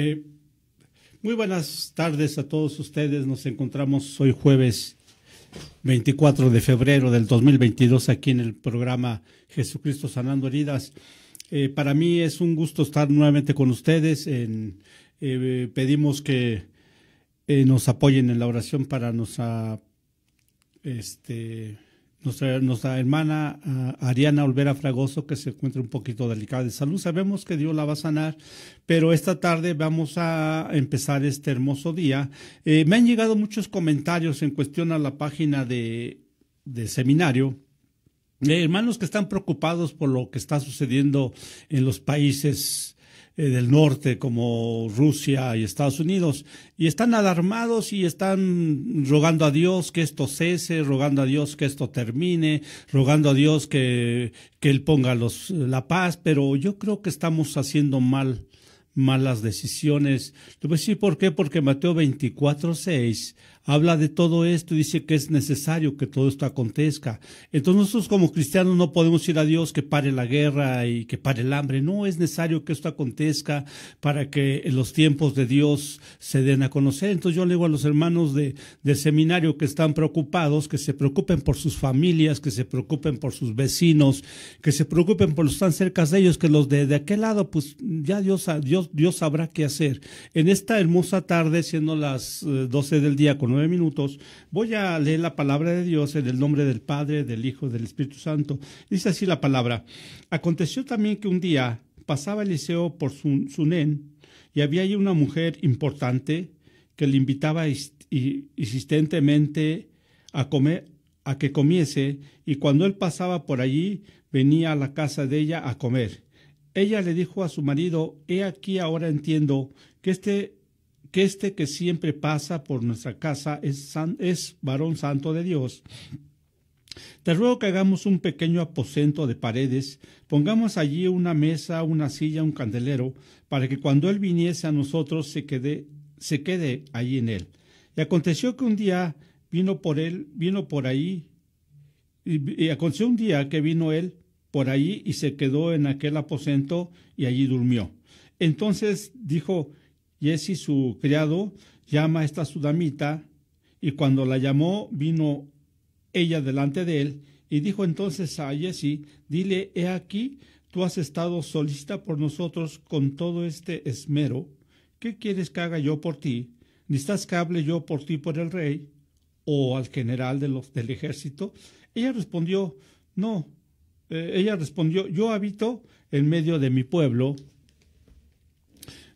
Eh, muy buenas tardes a todos ustedes. Nos encontramos hoy jueves 24 de febrero del 2022 aquí en el programa Jesucristo Sanando Heridas. Eh, para mí es un gusto estar nuevamente con ustedes. En, eh, pedimos que nos apoyen en la oración para nos este, nuestra, hermana ah, Ariana Olvera Fragoso, que se encuentra un poquito delicada de salud. Sabemos que Dios la va a sanar, pero esta tarde vamos a empezar este hermoso día. Eh, me han llegado muchos comentarios en cuestión a la página de, de seminario. hermanos que están preocupados por lo que está sucediendo en los países eh, del norte como Rusia y Estados Unidos y están alarmados y están rogando a Dios que esto cese, rogando a Dios que esto termine, rogando a Dios que, que Él ponga los, la paz, pero yo creo que estamos haciendo mal malas decisiones. Le por qué, porque Mateo 24, 6 habla de todo esto y dice que es necesario que todo esto acontezca. Entonces nosotros como cristianos no podemos ir a Dios que pare la guerra y que pare el hambre. No es necesario que esto acontezca para que los tiempos de Dios se den a conocer. Entonces yo le digo a los hermanos de, del seminario que están preocupados, que se preocupen por sus familias, que se preocupen por sus vecinos, que se preocupen por los que están cerca de ellos, que los de, de aquel lado, pues ya Dios, Dios, Dios sabrá qué hacer. En esta hermosa tarde, siendo las eh, doce del día con minutos, voy a leer la palabra de Dios en el nombre del Padre, del Hijo del Espíritu Santo. Dice así la palabra. Aconteció también que un día pasaba Eliseo por Sunén y había allí una mujer importante que le invitaba insistentemente a comer a que comiese y cuando él pasaba por allí venía a la casa de ella a comer. Ella le dijo a su marido, He aquí ahora entiendo que este que este que siempre pasa por nuestra casa es, es varón santo de Dios. Te ruego que hagamos un pequeño aposento de paredes, pongamos allí una mesa, una silla, un candelero, para que cuando él viniese a nosotros se quede, se quede allí en él. Y aconteció que un día vino por él, vino por ahí, y, y aconteció un día que vino él por allí y se quedó en aquel aposento y allí durmió. Entonces dijo, Jesse, su criado, llama a esta sudamita, y cuando la llamó, vino ella delante de él, y dijo entonces a Jesse, dile, he aquí, tú has estado solícita por nosotros con todo este esmero, ¿qué quieres que haga yo por ti? ¿Necesitas que hable yo por ti por el rey o al general del ejército? Ella respondió, no. Eh, ella respondió, yo habito en medio de mi pueblo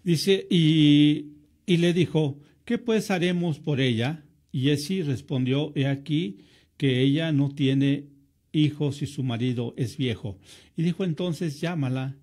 Dice, y, y le dijo, ¿qué pues haremos por ella? Y Esi respondió, he aquí que ella no tiene hijos y su marido es viejo. Y dijo entonces, llámala.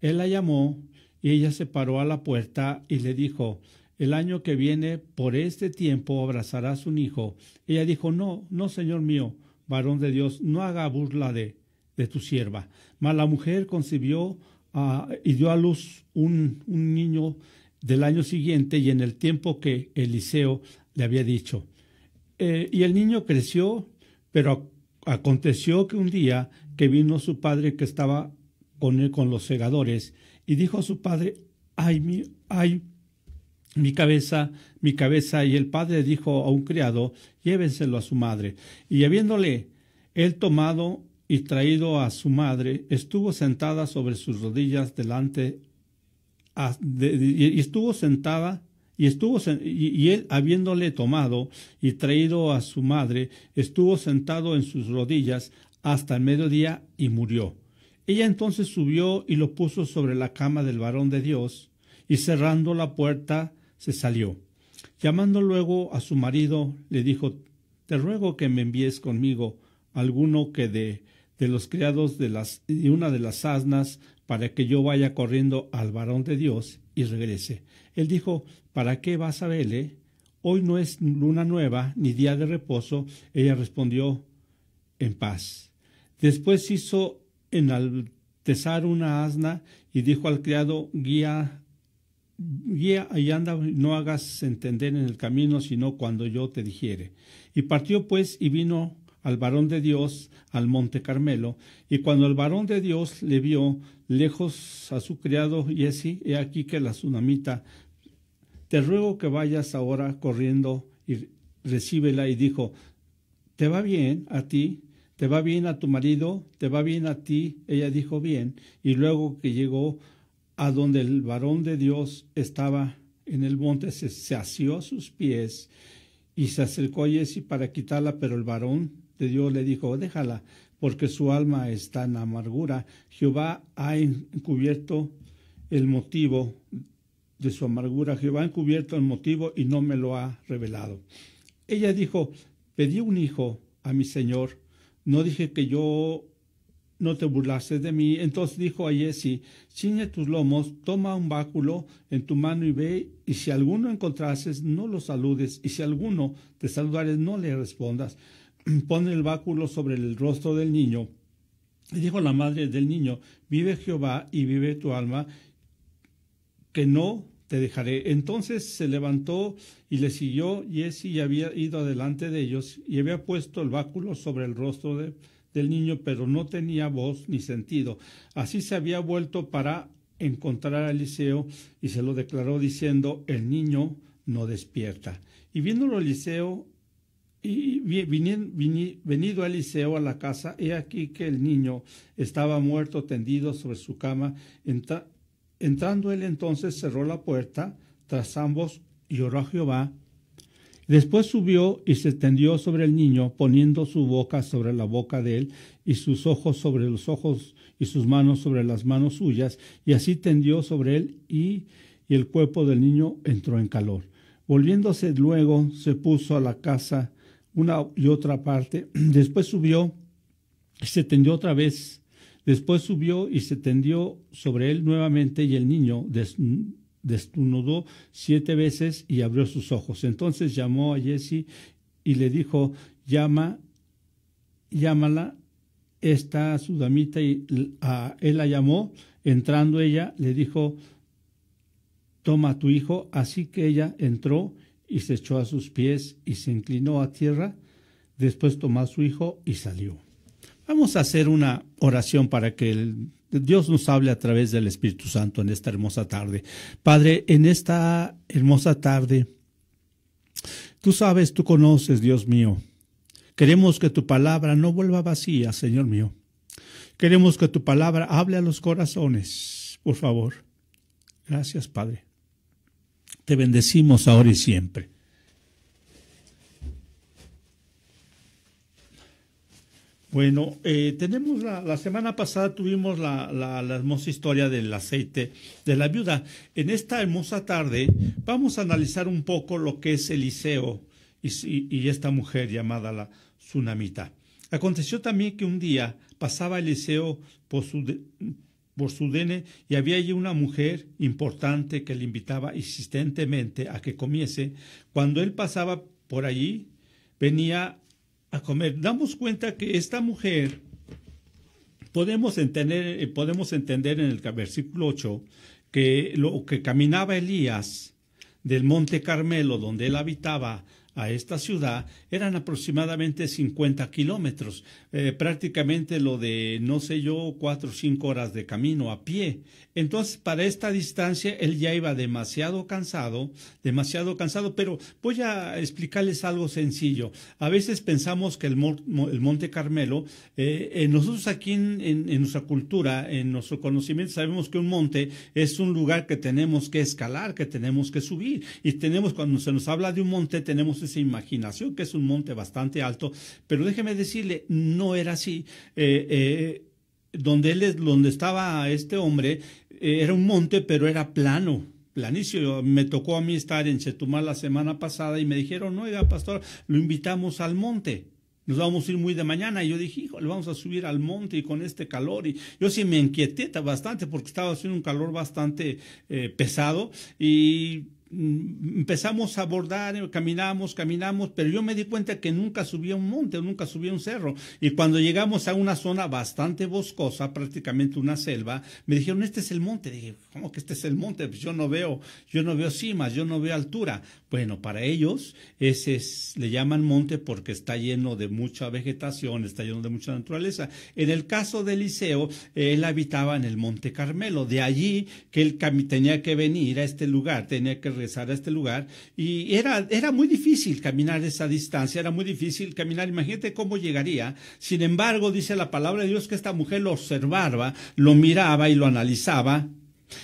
Él la llamó y ella se paró a la puerta y le dijo, el año que viene, por este tiempo, abrazarás un hijo. Ella dijo, no, no, señor mío, varón de Dios, no haga burla de, de tu sierva. Mas la mujer concibió Ah, y dio a luz un, un, niño del año siguiente y en el tiempo que Eliseo le había dicho. Eh, y el niño creció, pero aconteció que un día que vino su padre que estaba con él con los segadores y dijo a su padre, ay, mi, ay, mi cabeza, mi cabeza. Y el padre dijo a un criado, llévenselo a su madre. Y habiéndole él tomado y traído a su madre, estuvo sentada sobre sus rodillas delante, y estuvo sentada, y estuvo, y, él habiéndole tomado y traído a su madre, estuvo sentado en sus rodillas hasta el mediodía y murió. Ella entonces subió y lo puso sobre la cama del varón de Dios, y cerrando la puerta se salió. Llamando luego a su marido, le dijo, Te ruego que me envíes conmigo alguno que de de los criados de las, y una de las asnas para que yo vaya corriendo al varón de Dios y regrese. Él dijo, ¿para qué vas a verle? Hoy no es luna nueva ni día de reposo. Ella respondió, en paz. Después hizo enaltezar una asna y dijo al criado, guía, guía y anda, no hagas entender en el camino, sino cuando yo te dijere. Y partió pues y vino al varón de Dios al monte Carmelo, y cuando el varón de Dios le vio lejos a su criado Jesse, he aquí que la tsunamita te ruego que vayas ahora corriendo y recíbela. Y dijo, ¿te va bien a ti? ¿Te va bien a tu marido? ¿Te va bien a ti? Ella dijo bien. Y luego que llegó a donde el varón de Dios estaba en el monte, se, asió a sus pies y se acercó a Jesse para quitarla, pero el varón Dios le dijo, déjala, porque su alma está en amargura. Jehová ha encubierto el motivo de su amargura. Jehová ha encubierto el motivo y no me lo ha revelado. Ella dijo, pedí un hijo a mi señor no dije que yo no te burlases de mí. Entonces dijo a Jesse, ciñe tus lomos, toma un báculo en tu mano y ve, y si alguno encontrases, no lo saludes, y si alguno te saludares, no le respondas. Pon el báculo sobre el rostro del niño. Y dijo la madre del niño, vive Jehová y vive tu alma, que no te dejaré. Entonces se levantó y le siguió Jesse y había ido adelante de ellos y había puesto el báculo sobre el rostro del niño, pero no tenía voz ni sentido. Así se había vuelto para encontrar a Eliseo y se lo declaró diciendo, el niño no despierta. Y viéndolo Eliseo, y venido Eliseo a la casa, he aquí que el niño estaba muerto tendido sobre su cama. Entrando él entonces cerró la puerta tras ambos y oró a Jehová. Después subió y se tendió sobre el niño, poniendo su boca sobre la boca de él, y sus ojos sobre los ojos, y sus manos sobre las manos suyas, y así tendió sobre él, y, y el cuerpo del niño entró en calor. Volviéndose luego, se puso a la casa una y otra parte. Después subió se tendió otra vez Después subió y se tendió sobre él nuevamente y el niño desnudó siete veces y abrió sus ojos. Entonces llamó a Jesse y le dijo, llama, llámala, está su damita y a él la llamó. Entrando ella le dijo, toma a tu hijo. Así que ella entró y se echó a sus pies y se inclinó a tierra. Después tomó a su hijo y salió. Vamos a hacer una oración para que Dios nos hable a través del Espíritu Santo en esta hermosa tarde. Padre, en esta hermosa tarde, tú sabes, tú conoces, Dios mío. Queremos que tu palabra no vuelva vacía, Señor mío. Queremos que tu palabra hable a los corazones, por favor. Gracias, Padre. Te bendecimos ahora y siempre. Bueno, eh, tenemos la, semana pasada tuvimos la, hermosa historia del aceite de la viuda. En esta hermosa tarde vamos a analizar un poco lo que es Eliseo y, y esta mujer llamada la Tsunamita. Aconteció también que un día pasaba Eliseo por su, por su dene y había allí una mujer importante que le invitaba insistentemente a que comiese. Cuando él pasaba por allí, venía a comer. Damos cuenta que esta mujer, podemos entender, eh, podemos entender en el versículo 8 que lo que caminaba Elías del monte Carmelo, donde él habitaba, a esta ciudad eran aproximadamente 50 kilómetros, eh, prácticamente lo de, no sé yo, cuatro o cinco horas de camino a pie. Entonces, para esta distancia, él ya iba demasiado cansado, demasiado cansado, pero voy a explicarles algo sencillo. A veces pensamos que el, Monte Carmelo, eh, nosotros aquí en, en, nuestra cultura, en nuestro conocimiento, sabemos que un monte es un lugar que tenemos que escalar, que tenemos que subir. Y tenemos, cuando se nos habla de un monte, tenemos esa imaginación, que es un monte bastante alto, pero déjeme decirle, no era así. Eh, eh, donde, él, donde estaba este hombre eh, era un monte, pero era plano planicio. Me tocó a mí estar en Chetumal la semana pasada y me dijeron, oiga, pastor, lo invitamos al monte. Nos vamos a ir muy de mañana. Y yo dije, hijo, le vamos a subir al monte y con este calor. Y yo sí me inquieté bastante porque estaba haciendo un calor bastante pesado. Y empezamos a abordar, eh, caminamos, caminamos, pero yo me di cuenta que nunca subía un monte, nunca subía un cerro. Y cuando llegamos a una zona bastante boscosa, prácticamente una selva, me dijeron, este es el monte. Dije, ¿cómo que este es el monte? Pues yo no veo, yo no veo cimas, yo no veo altura. Bueno, para ellos ese es, le llaman monte porque está lleno de mucha vegetación, está lleno de mucha naturaleza. En el caso de Eliseo, él habitaba en el monte Carmelo. De allí que él tenía que venir a este lugar, tenía que regresar a este lugar. Y era, era muy difícil caminar esa distancia, era muy difícil caminar, imagínate cómo llegaría. Sin embargo, dice la palabra de Dios que esta mujer lo observaba, lo miraba y lo analizaba.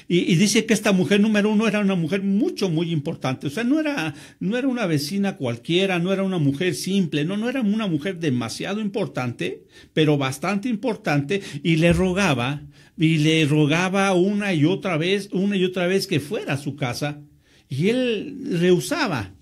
Y, dice que esta mujer número uno era una mujer mucho, muy importante. O sea, no era, no era una vecina cualquiera, no era una mujer simple, no, no era una mujer demasiado importante, pero bastante importante, y le rogaba, y le rogaba una y otra vez, una y otra vez que fuera a su casa, y él rehusaba.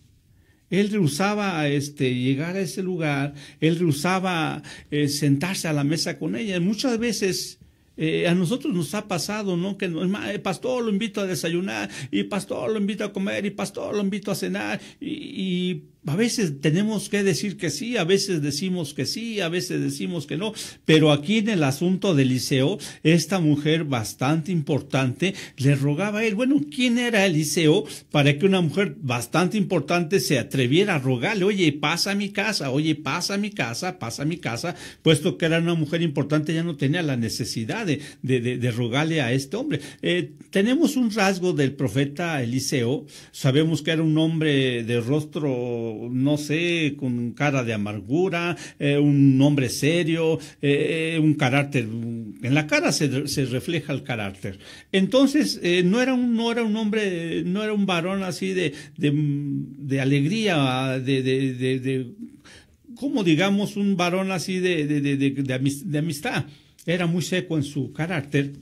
Él rehusaba este, llegar a ese lugar, él rehusaba eh, sentarse a la mesa con ella. Muchas veces eh, a nosotros nos ha pasado, ¿no? Que el eh, pastor lo invito a desayunar, y pastor lo invito a comer, y pastor lo invito a cenar, y a veces tenemos que decir que sí, a veces decimos que sí, a veces decimos que no, pero aquí en el asunto de Eliseo, esta mujer bastante importante le rogaba a él, bueno, ¿quién era Eliseo para que una mujer bastante importante se atreviera a rogarle, oye, pasa a mi casa, oye, pasa a mi casa, pasa a mi casa, puesto que era una mujer importante, ya no tenía la necesidad de, de, rogarle a este hombre. Eh, tenemos un rasgo del profeta Eliseo, sabemos que era un hombre de rostro no sé, con cara de amargura, eh, un hombre serio, eh, un carácter, en la cara se, refleja el carácter. Entonces, eh, no, era un, no era un hombre, no era un varón así de, de, alegría, de, de, como digamos, un varón así de, de amistad. Era muy seco en su carácter.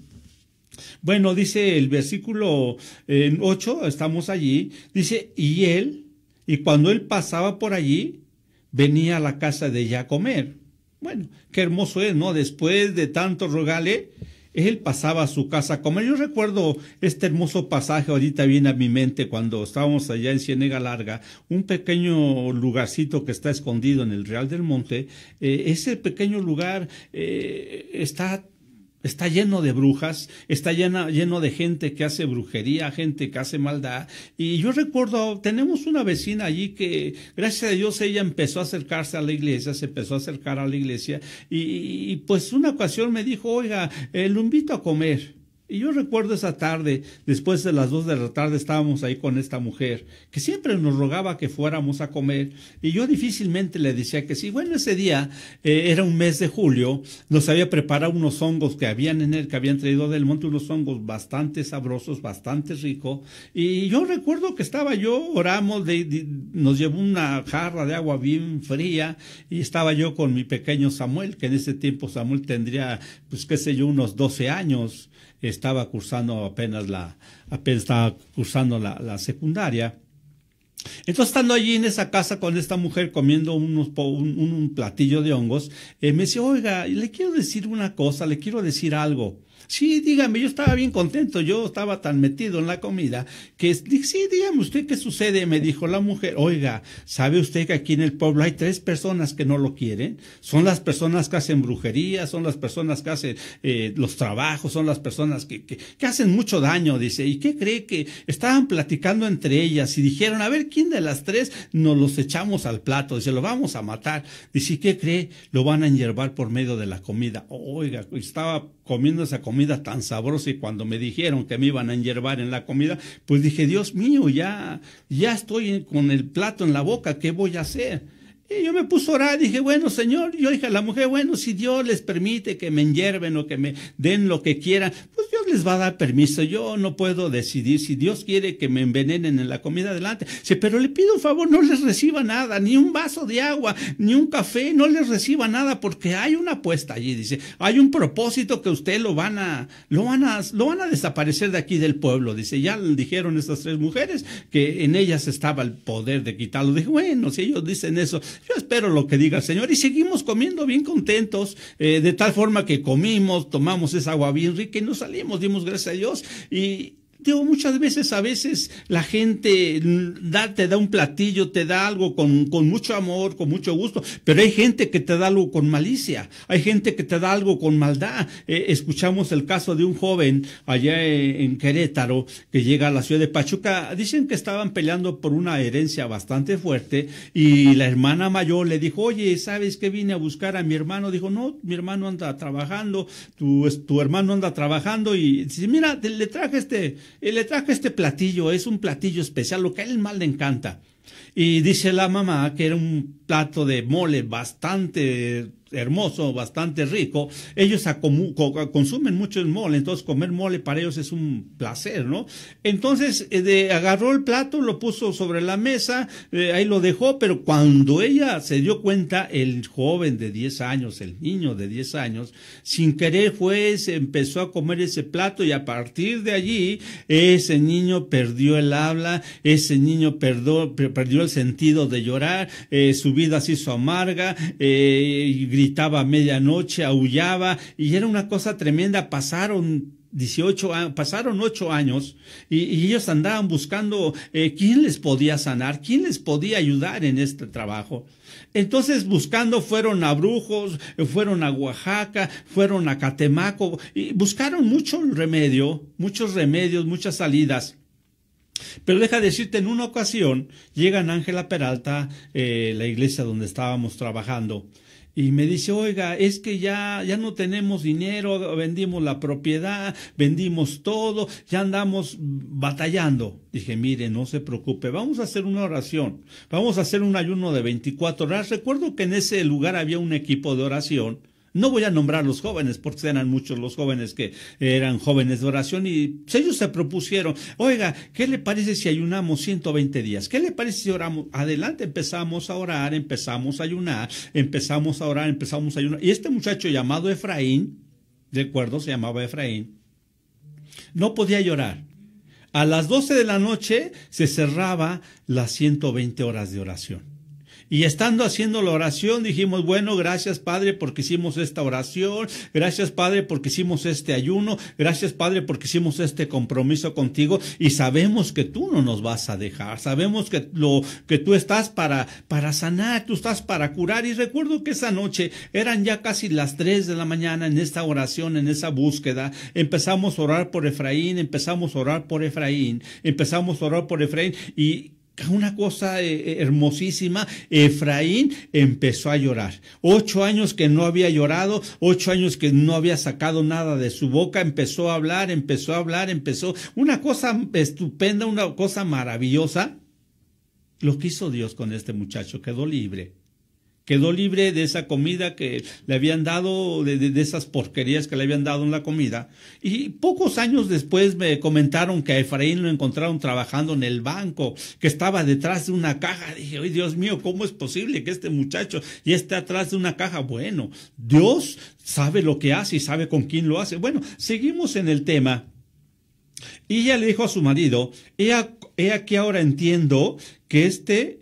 Bueno, dice el versículo 8, estamos allí, dice, y él, y cuando él pasaba por allí, venía a la casa de ella a comer. Bueno, qué hermoso es, ¿no? Después de tanto rogale, él pasaba a su casa a comer. Yo recuerdo este hermoso pasaje, ahorita viene a mi mente cuando estábamos allá en Ciénega Larga, un pequeño lugarcito que está escondido en el Real del Monte. Eh, ese pequeño lugar eh, está Está lleno de brujas, está lleno, lleno de gente que hace brujería, gente que hace maldad. Y yo recuerdo, tenemos una vecina allí que, gracias a Dios, ella empezó a acercarse a la iglesia, se empezó a acercar a la iglesia. Y, pues una ocasión me dijo, oiga, eh, lo invito a comer. Y yo recuerdo esa tarde, después de las dos de la tarde, estábamos ahí con esta mujer, que siempre nos rogaba que fuéramos a comer, y yo difícilmente le decía que sí. Bueno, ese día eh, era un mes de julio, nos había preparado unos hongos que habían en él, que habían traído del monte, unos hongos bastante sabrosos, bastante ricos, y yo recuerdo que estaba yo, oramos, nos llevó una jarra de agua bien fría, y estaba yo con mi pequeño Samuel, que en ese tiempo Samuel tendría, pues qué sé yo, unos 12 años, estaba cursando apenas la, apenas estaba cursando la, secundaria. Entonces, estando allí en esa casa con esta mujer comiendo unos, un, platillo de hongos, eh, me decía, oiga, le quiero decir una cosa, le quiero decir algo. Sí, dígame, yo estaba bien contento, yo estaba tan metido en la comida que sí, dígame usted qué sucede, me dijo la mujer. Oiga, ¿sabe usted que aquí en el pueblo hay tres personas que no lo quieren? Son las personas que hacen brujería, son las personas que hacen eh, los trabajos, son las personas que, que, hacen mucho daño, dice. ¿Y qué cree que estaban platicando entre ellas y dijeron, a ver, ¿quién de las tres nos los echamos al plato? Dice, lo vamos a matar. Dice, ¿y qué cree? Lo van a enyerbar por medio de la comida. Oiga, estaba comiendo esa comida tan sabrosa y cuando me dijeron que me iban a enyerbar en la comida, pues dije, Dios mío, ya, ya estoy con el plato en la boca, ¿qué voy a hacer? Y yo me puse a orar, dije, bueno, Señor, yo dije a la mujer, bueno, si Dios les permite que me enyerben o que me den lo que quieran, pues Dios les va a dar permiso. Yo no puedo decidir si Dios quiere que me envenenen en la comida adelante. Sí, pero le pido un favor, no les reciba nada, ni un vaso de agua, ni un café, no les reciba nada, porque hay una apuesta allí, dice, hay un propósito que usted lo van a, lo van a, lo van a desaparecer de aquí del pueblo, dice, ya dijeron estas tres mujeres que en ellas estaba el poder de quitarlo. Dije, bueno, si ellos dicen eso, yo espero lo que diga el Señor. Y seguimos comiendo bien contentos, eh, de tal forma que comimos, tomamos esa agua bien rica y nos salimos, dimos gracias a Dios. Y Digo, muchas veces, a veces la gente da, te da un platillo, te da algo con, con, mucho amor, con mucho gusto, pero hay gente que te da algo con malicia, hay gente que te da algo con maldad. Eh, escuchamos el caso de un joven allá en Querétaro que llega a la ciudad de Pachuca. Dicen que estaban peleando por una herencia bastante fuerte y la hermana mayor le dijo, oye, ¿sabes que vine a buscar a mi hermano? Dijo, no, mi hermano anda trabajando, tu, tu hermano anda trabajando y dice, mira, le traje este eh, le traje este platillo, es un platillo especial, lo que a él más le encanta. Y dice la mamá que era un plato de mole bastante hermoso, bastante rico. Ellos consumen mucho el mole, entonces comer mole para ellos es un placer, ¿no? Entonces eh, agarró el plato, lo puso sobre la mesa, eh, ahí lo dejó, pero cuando ella se dio cuenta, el joven de 10 años, el niño de 10 años, sin querer fue, se empezó a comer ese plato y a partir de allí, ese niño perdió el habla, ese niño perdió, perdió el sentido de llorar, eh, su vida se hizo amarga, y gritaba a medianoche, aullaba, y era una cosa tremenda. Pasaron 18 pasaron ocho años y, ellos andaban buscando eh, quién les podía sanar, quién les podía ayudar en este trabajo. Entonces buscando fueron a Brujos, fueron a Oaxaca, fueron a Catemaco y buscaron mucho remedio, muchos remedios, muchas salidas. Pero deja decirte, en una ocasión llegan Ángela Peralta, eh, la iglesia donde estábamos trabajando, y me dice, oiga, es que ya, ya no tenemos dinero, vendimos la propiedad, vendimos todo, ya andamos batallando. Dije, mire, no se preocupe, vamos a hacer una oración, vamos a hacer un ayuno de 24 horas. Recuerdo que en ese lugar había un equipo de oración no voy a nombrar los jóvenes porque eran muchos los jóvenes que eran jóvenes de oración y ellos se propusieron, oiga, ¿qué le parece si ayunamos 120 días? ¿Qué le parece si oramos? Adelante, empezamos a orar, empezamos a ayunar, empezamos a orar, empezamos a ayunar. Y este muchacho llamado Efraín, de acuerdo, se llamaba Efraín, no podía llorar. A las 12 de la noche se cerraba las 120 horas de oración. Y estando haciendo la oración, dijimos, bueno, gracias Padre porque hicimos esta oración, gracias Padre porque hicimos este ayuno, gracias Padre porque hicimos este compromiso contigo. Y sabemos que tú no nos vas a dejar, sabemos que lo que tú estás para para sanar, tú estás para curar y recuerdo que esa noche eran ya casi las tres de la mañana en esta oración, en esa búsqueda, empezamos a orar por Efraín, empezamos a orar por Efraín, empezamos a orar por Efraín. Y una cosa eh, eh, hermosísima, Efraín empezó a llorar. Ocho años que no había llorado, ocho años que no había sacado nada de su boca, empezó a hablar, empezó a hablar, empezó una cosa estupenda, una cosa maravillosa. Lo que hizo Dios con este muchacho, quedó libre quedó libre de esa comida que le habían dado, de, esas porquerías que le habían dado en la comida. Y pocos años después me comentaron que a Efraín lo encontraron trabajando en el banco, que estaba detrás de una caja. Dije, ¡ay Dios mío, ¿cómo es posible que este muchacho ya esté atrás de una caja? Bueno, Dios sabe lo que hace y sabe con quién lo hace. Bueno, seguimos en el tema. Y ella le dijo a su marido, he aquí ahora entiendo que este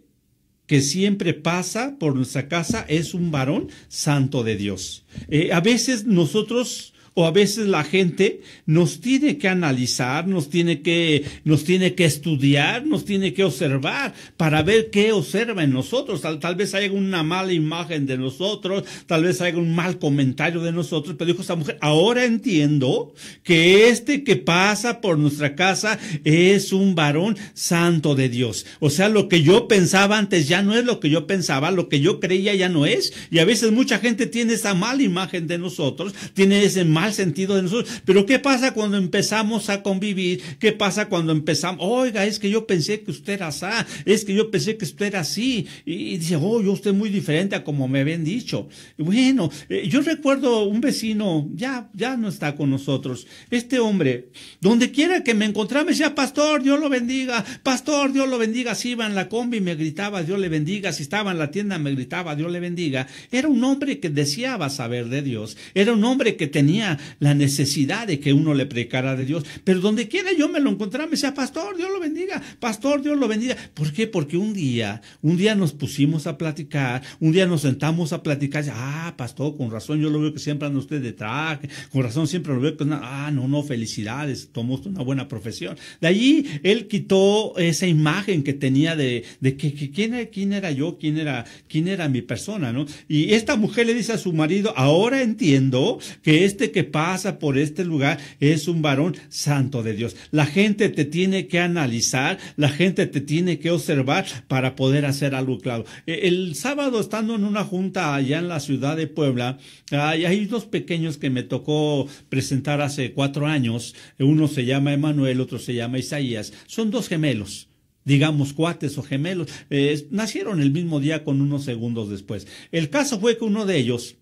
que siempre pasa por nuestra casa es un varón santo de Dios. Eh, a veces nosotros o a veces la gente nos tiene que analizar, nos tiene que, nos tiene que estudiar, nos tiene que observar para ver qué observa en nosotros. Tal, tal vez haya una mala imagen de nosotros, tal vez haya un mal comentario de nosotros, pero dijo esta mujer, ahora entiendo que este que pasa por nuestra casa es un varón santo de Dios. O sea, lo que yo pensaba antes ya no es lo que yo pensaba, lo que yo creía ya no es. Y a veces mucha gente tiene esa mala imagen de nosotros, tiene ese mal mal sentido de nosotros. Pero ¿qué pasa cuando empezamos a convivir? ¿Qué pasa cuando empezamos? Oiga, es que yo pensé que usted era así, es que yo pensé que usted era así. Y, dice, oh, yo usted muy diferente a como me habían dicho. bueno, eh, yo recuerdo un vecino, ya, ya no está con nosotros. Este hombre, donde quiera que me encontraba, me decía, pastor, Dios lo bendiga, pastor, Dios lo bendiga. Si iba en la combi, me gritaba, Dios le bendiga. Si estaba en la tienda, me gritaba, Dios le bendiga. Era un hombre que deseaba saber de Dios. Era un hombre que tenía la necesidad de que uno le precara de Dios. Pero donde quiera yo me lo encontraba, me decía, pastor, Dios lo bendiga, pastor, Dios lo bendiga. ¿Por qué? Porque un día, un día nos pusimos a platicar, un día nos sentamos a platicar, ah, pastor, con razón yo lo veo que siempre anda usted de traje, con razón siempre lo veo que, ah, no, no, felicidades, tomó una buena profesión. De allí él quitó esa imagen que tenía de, de que, quién, era, quién era yo, quién era, quién era mi persona, ¿no? Y esta mujer le dice a su marido, ahora entiendo que este que que pasa por este lugar es un varón santo de Dios. La gente te tiene que analizar, la gente te tiene que observar para poder hacer algo claro. E, el sábado, estando en una junta allá en la ciudad de Puebla, hay dos pequeños que me tocó presentar hace cuatro años. Uno se llama Emanuel, otro se llama Isaías. Son dos gemelos digamos cuates o gemelos, eh, nacieron el mismo día con unos segundos después. El caso fue que uno de ellos,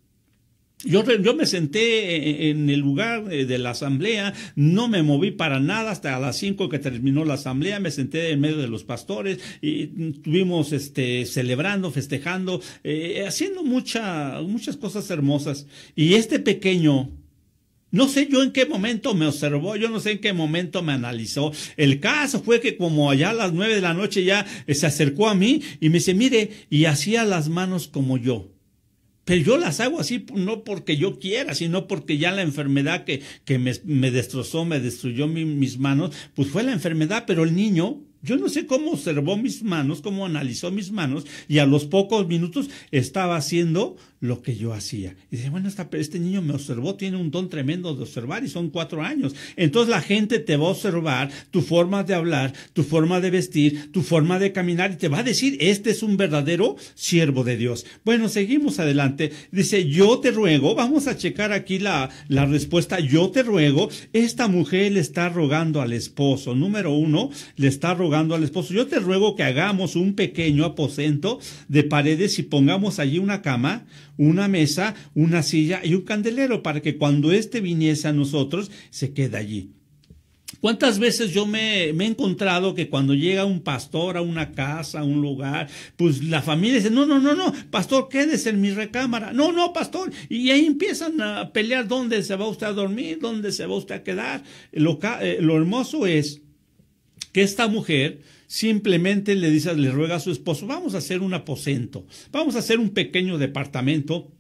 yo, yo, me senté en el lugar de la asamblea, no me moví para nada hasta las cinco que terminó la asamblea, me senté en medio de los pastores y estuvimos este, celebrando, festejando, eh, haciendo mucha, muchas cosas hermosas. Y este pequeño, no sé yo en qué momento me observó, yo no sé en qué momento me analizó. El caso fue que como allá a las nueve de la noche ya se acercó a mí y me dice, mire, y hacía las manos como yo. Pero yo las hago así no porque yo quiera, sino porque ya la enfermedad que, que me, me destrozó, me destruyó mis manos, pues fue la enfermedad, pero el niño yo no sé cómo observó mis manos, cómo analizó mis manos, y a los pocos minutos estaba haciendo lo que yo hacía. Y dice, bueno, este niño me observó, tiene un don tremendo de observar y son cuatro años. Entonces la gente te va a observar tu forma de hablar, tu forma de vestir, tu forma de caminar y te va a decir, este es un verdadero siervo de Dios. Bueno, seguimos adelante. Dice, yo te ruego, vamos a checar aquí la, la respuesta, yo te ruego, esta mujer le está rogando al esposo. Número uno, le está rogando al esposo, yo te ruego que hagamos un pequeño aposento de paredes y pongamos allí una cama, una mesa, una silla y un candelero para que cuando éste viniese a nosotros se quede allí. ¿Cuántas veces yo me, he encontrado que cuando llega un pastor a una casa, a un lugar, pues la familia dice, no, no, no, no, pastor, quédese en mi recámara. No, no, pastor. Y ahí empiezan a pelear dónde se va usted a dormir, dónde se va usted a quedar. Lo, eh, lo hermoso es que esta mujer simplemente le dice, le ruega a su esposo, vamos a hacer un aposento, vamos a hacer un pequeño departamento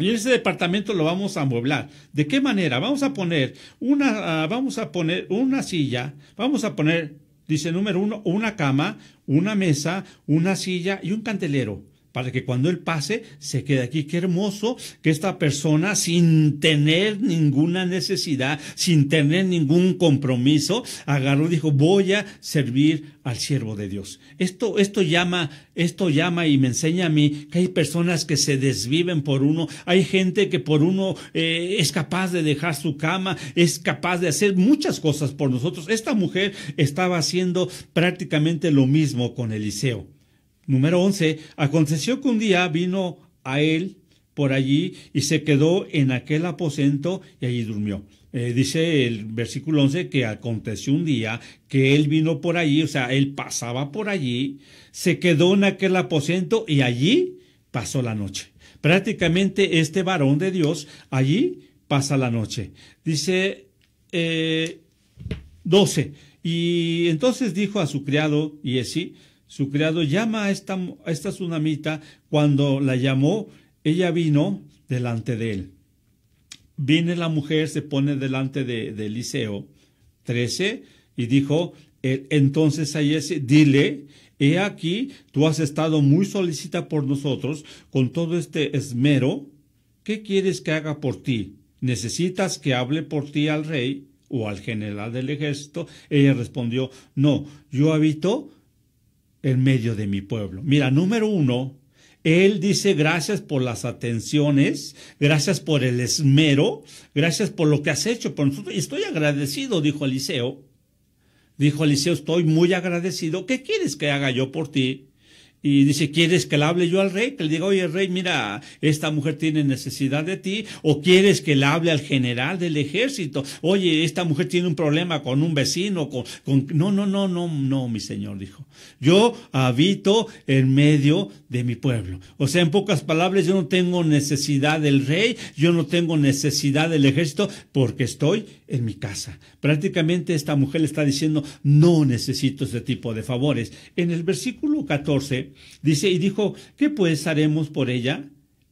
y ese departamento lo vamos a amueblar. ¿De qué manera? Vamos a poner una, ah, vamos a poner una silla, vamos a poner, dice número uno, una cama, una mesa, una silla y un candelero para que cuando Él pase se quede aquí. Qué hermoso que esta persona, sin tener ninguna necesidad, sin tener ningún compromiso, agarró y dijo, voy a servir al siervo de Dios. Esto, esto llama, esto llama y me enseña a mí que hay personas que se desviven por uno, hay gente que por uno eh, es capaz de dejar su cama, es capaz de hacer muchas cosas por nosotros. Esta mujer estaba haciendo prácticamente lo mismo con Eliseo. Número 11. Aconteció que un día vino a él por allí y se quedó en aquel aposento y allí durmió. Eh, dice el versículo 11 que aconteció un día que él vino por allí, o sea, él pasaba por allí, se quedó en aquel aposento y allí pasó la noche. Prácticamente este varón de Dios allí pasa la noche. Dice eh, 12. Y entonces dijo a su criado, y así, su criado llama a esta, a tsunamita. Cuando la llamó, ella vino delante de él. Viene la mujer, se pone delante de, Eliseo, 13, y dijo, e, entonces a ese, dile, he aquí, tú has estado muy solicita por nosotros con todo este esmero. ¿Qué quieres que haga por ti? ¿Necesitas que hable por ti al rey o al general del ejército? Ella respondió, no, yo habito en medio de mi pueblo. Mira, número uno, él dice gracias por las atenciones, gracias por el esmero, gracias por lo que has hecho por nosotros. Estoy agradecido, dijo Eliseo. Dijo Eliseo, estoy muy agradecido. ¿Qué quieres que haga yo por ti? Y dice, ¿quieres que le hable yo al rey? Que le diga, oye, rey, mira, esta mujer tiene necesidad de ti. O quieres que le hable al general del ejército. Oye, esta mujer tiene un problema con un vecino. Con, con... No, no, no, no, no, mi señor dijo. Yo habito en medio de mi pueblo. O sea, en pocas palabras, yo no tengo necesidad del rey, yo no tengo necesidad del ejército, porque estoy en mi casa. Prácticamente esta mujer le está diciendo, no necesito ese tipo de favores. En el versículo 14 dice, y dijo, ¿qué pues haremos por ella?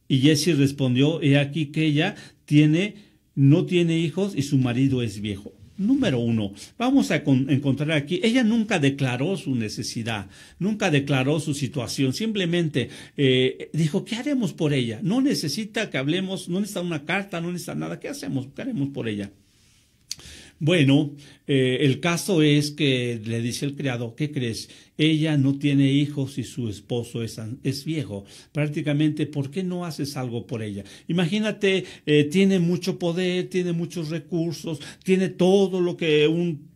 Y Jesse respondió, he aquí que ella tiene, no tiene hijos y su marido es viejo. Número uno, vamos a encontrar aquí, ella nunca declaró su necesidad, nunca declaró su situación, simplemente eh, dijo, ¿qué haremos por ella? No necesita que hablemos, no necesita una carta, no necesita nada, ¿qué hacemos? ¿Qué haremos por ella? Bueno, eh, el caso es que le dice el criado, ¿qué crees? Ella no tiene hijos y su esposo es, es viejo. Prácticamente, ¿por qué no haces algo por ella? Imagínate, eh, tiene mucho poder, tiene muchos recursos, tiene todo lo que un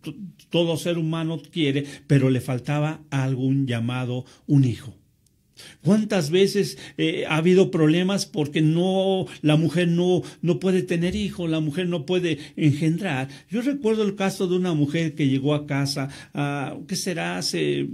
todo ser humano quiere, pero le faltaba algún llamado, un hijo. ¿Cuántas veces eh, ha habido problemas porque no, la mujer no, no puede tener hijos, la mujer no puede engendrar? Yo recuerdo el caso de una mujer que llegó a casa, uh, ¿qué será? Hace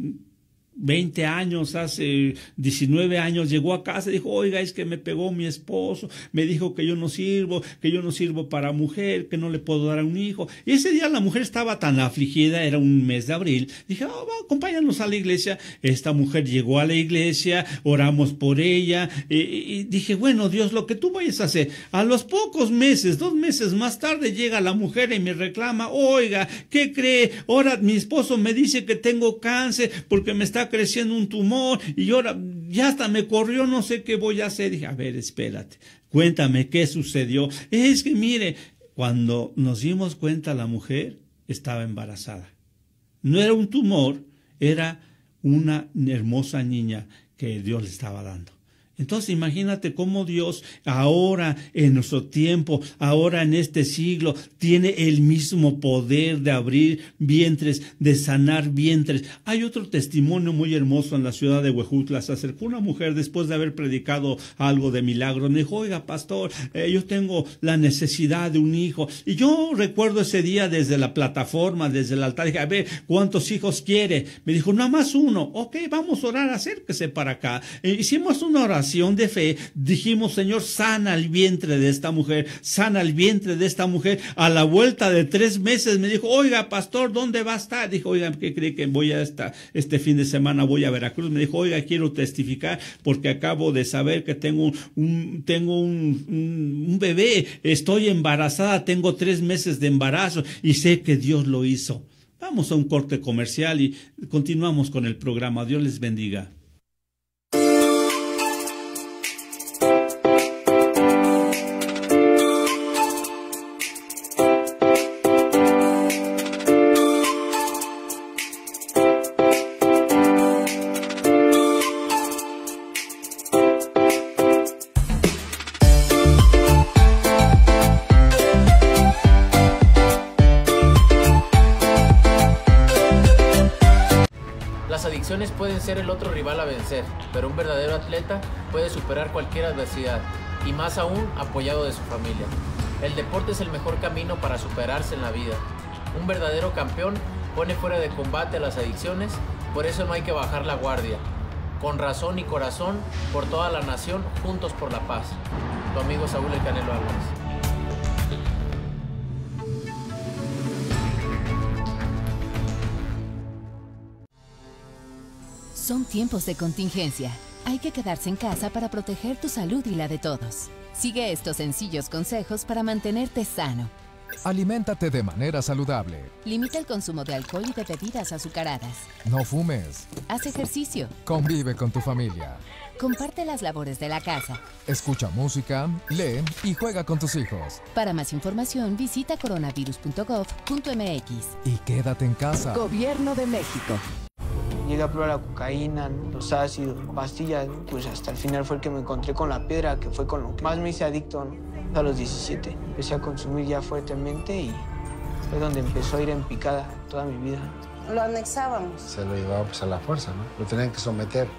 20 años, hace 19 años, llegó a casa y dijo, oiga, es que me pegó mi esposo, me dijo que yo no sirvo, que yo no sirvo para mujer, que no le puedo dar a un hijo. Y ese día la mujer estaba tan afligida, era un mes de abril, dije, oh, acompáñanos a la iglesia. Esta mujer llegó a la iglesia, oramos por ella, y, dije, bueno, Dios, lo que tú vayas a hacer. A los pocos meses, dos meses más tarde, llega la mujer y me reclama, oiga, ¿qué cree? Ahora mi esposo me dice que tengo cáncer porque me está creciendo un tumor y ahora ya hasta me corrió, no sé qué voy a hacer. Dije, a ver, espérate, cuéntame qué sucedió. Es que mire, cuando nos dimos cuenta la mujer estaba embarazada. No era un tumor, era una hermosa niña que Dios le estaba dando. Entonces imagínate cómo Dios ahora en nuestro tiempo, ahora en este siglo, tiene el mismo poder de abrir vientres, de sanar vientres. Hay otro testimonio muy hermoso en la ciudad de Huejutla. Se acercó una mujer después de haber predicado algo de milagro. Me dijo, oiga, pastor, eh, yo tengo la necesidad de un hijo. Y yo recuerdo ese día desde la plataforma, desde el altar, dije, a ver, ¿cuántos hijos quiere? Me dijo, nada más uno. Ok, vamos a orar, acérquese para acá. Eh, hicimos una oración de fe, dijimos, Señor, sana el vientre de esta mujer, sana el vientre de esta mujer. A la vuelta de tres meses me dijo, oiga, pastor, ¿dónde va a estar? Dijo, oiga, ¿qué cree que voy a estar, este fin de semana voy a Veracruz? Me dijo, oiga, quiero testificar porque acabo de saber que tengo un, tengo un, un bebé, estoy embarazada, tengo tres meses de embarazo y sé que Dios lo hizo. Vamos a un corte comercial y continuamos con el programa. Dios les bendiga. Ser el otro rival a vencer, pero un verdadero atleta puede superar cualquier adversidad, y más aún apoyado de su familia. El deporte es el mejor camino para superarse en la vida. Un verdadero campeón pone fuera de combate a las adicciones, por eso no hay que bajar la guardia. Con razón y corazón, por toda la nación, juntos por la paz. Tu amigo Saúl El Canelo Álvarez. Son tiempos de contingencia. Hay que quedarse en casa para proteger tu salud y la de todos. Sigue estos sencillos consejos para mantenerte sano. Aliméntate de manera saludable. Limita el consumo de alcohol y de bebidas azucaradas. No fumes. Haz ejercicio. Convive con tu familia. Comparte las labores de la casa. Escucha música, lee y juega con tus hijos. Para más información visita coronavirus.gov.mx. Y quédate en casa. Gobierno de México. Llegué a probar la cocaína, los ácidos, pastillas, pues hasta el final fue el que me encontré con la piedra, que fue con lo que más me hice adicto a los 17. Empecé a consumir ya fuertemente y fue donde empezó a ir en picada toda mi vida. Lo anexábamos. Se lo llevaba pues, a la fuerza, ¿no? Lo tenían que someter.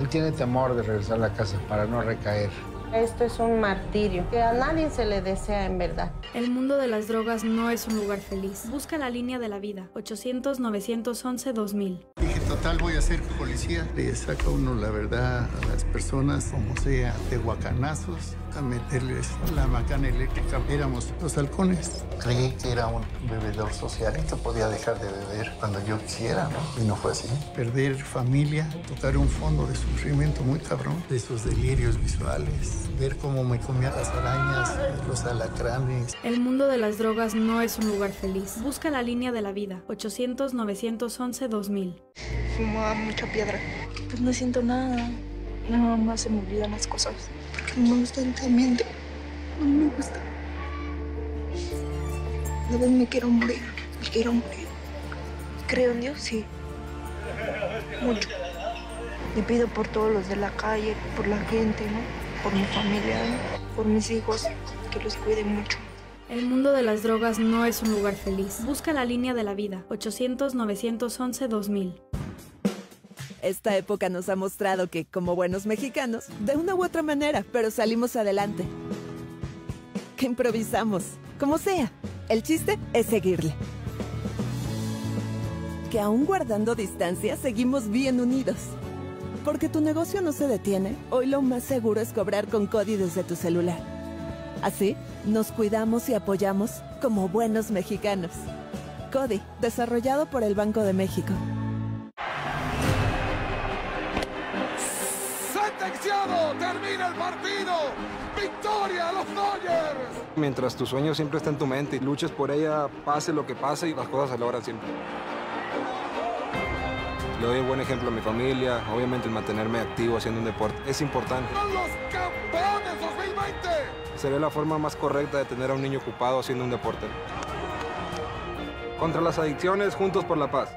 Él tiene temor de regresar a la casa para no recaer. Esto es un martirio que a nadie se le desea en verdad. El mundo de las drogas no es un lugar feliz. Busca la línea de la vida. 800-911-2000. Total, voy a ser policía. Le saca uno la verdad a las personas, como sea, de guacanazos a meterles la macana eléctrica. Éramos los halcones. Creí que era un bebedor social y que podía dejar de beber cuando yo quisiera, ¿no? Y no fue así. Perder familia, tocar un fondo de sufrimiento muy cabrón, de esos delirios visuales, ver cómo me comía las arañas, los alacranes. El mundo de las drogas no es un lugar feliz. Busca la línea de la vida. 800-911-2000. Fumaba mucha piedra. Pues no siento nada. Nada más se me olvidan las cosas. Porque no me gusta el ambiente. No me gusta. A veces me quiero morir. Me quiero morir. Creo en Dios, sí. Mucho. Le pido por todos los de la calle, por la gente, ¿no? Por mi familia, ¿no? por mis hijos, que los cuide mucho. El mundo de las drogas no es un lugar feliz. Busca la línea de la vida. 800-911-2000. Esta época nos ha mostrado que, como buenos mexicanos, de una u otra manera, pero salimos adelante. Que improvisamos, como sea. El chiste es seguirle. Que aún guardando distancia, seguimos bien unidos. Porque tu negocio no se detiene, hoy lo más seguro es cobrar con CODI desde tu celular. Así, nos cuidamos y apoyamos como buenos mexicanos. CODI, desarrollado por el Banco de México. ¡Sentenciado! ¡Termina el partido! ¡Victoria a los Dodgers! Mientras tu sueño siempre está en tu mente y luches por ella, pase lo que pase y las cosas se logran siempre. Le doy un buen ejemplo a mi familia, obviamente el mantenerme activo haciendo un deporte es importante. ¡Son los campeones 2020! Sería la forma más correcta de tener a un niño ocupado haciendo un deporte. Contra las adicciones, juntos por la paz.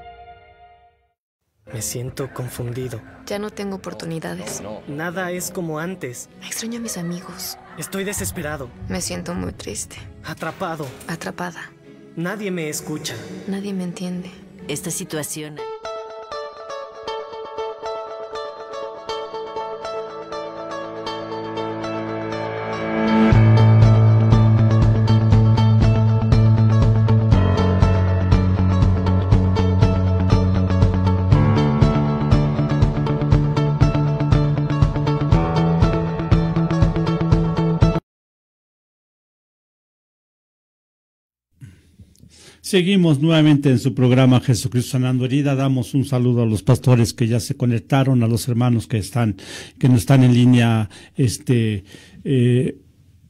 Me siento confundido. Ya no tengo oportunidades. Nada es como antes. Extraño a mis amigos. Estoy desesperado. Me siento muy triste. Atrapado. Atrapada. Nadie me escucha. Nadie me entiende. Esta situación Seguimos nuevamente en su programa Jesucristo sanando herida. Damos un saludo a los pastores que ya se conectaron, a los hermanos que están, que no están en línea, este, eh,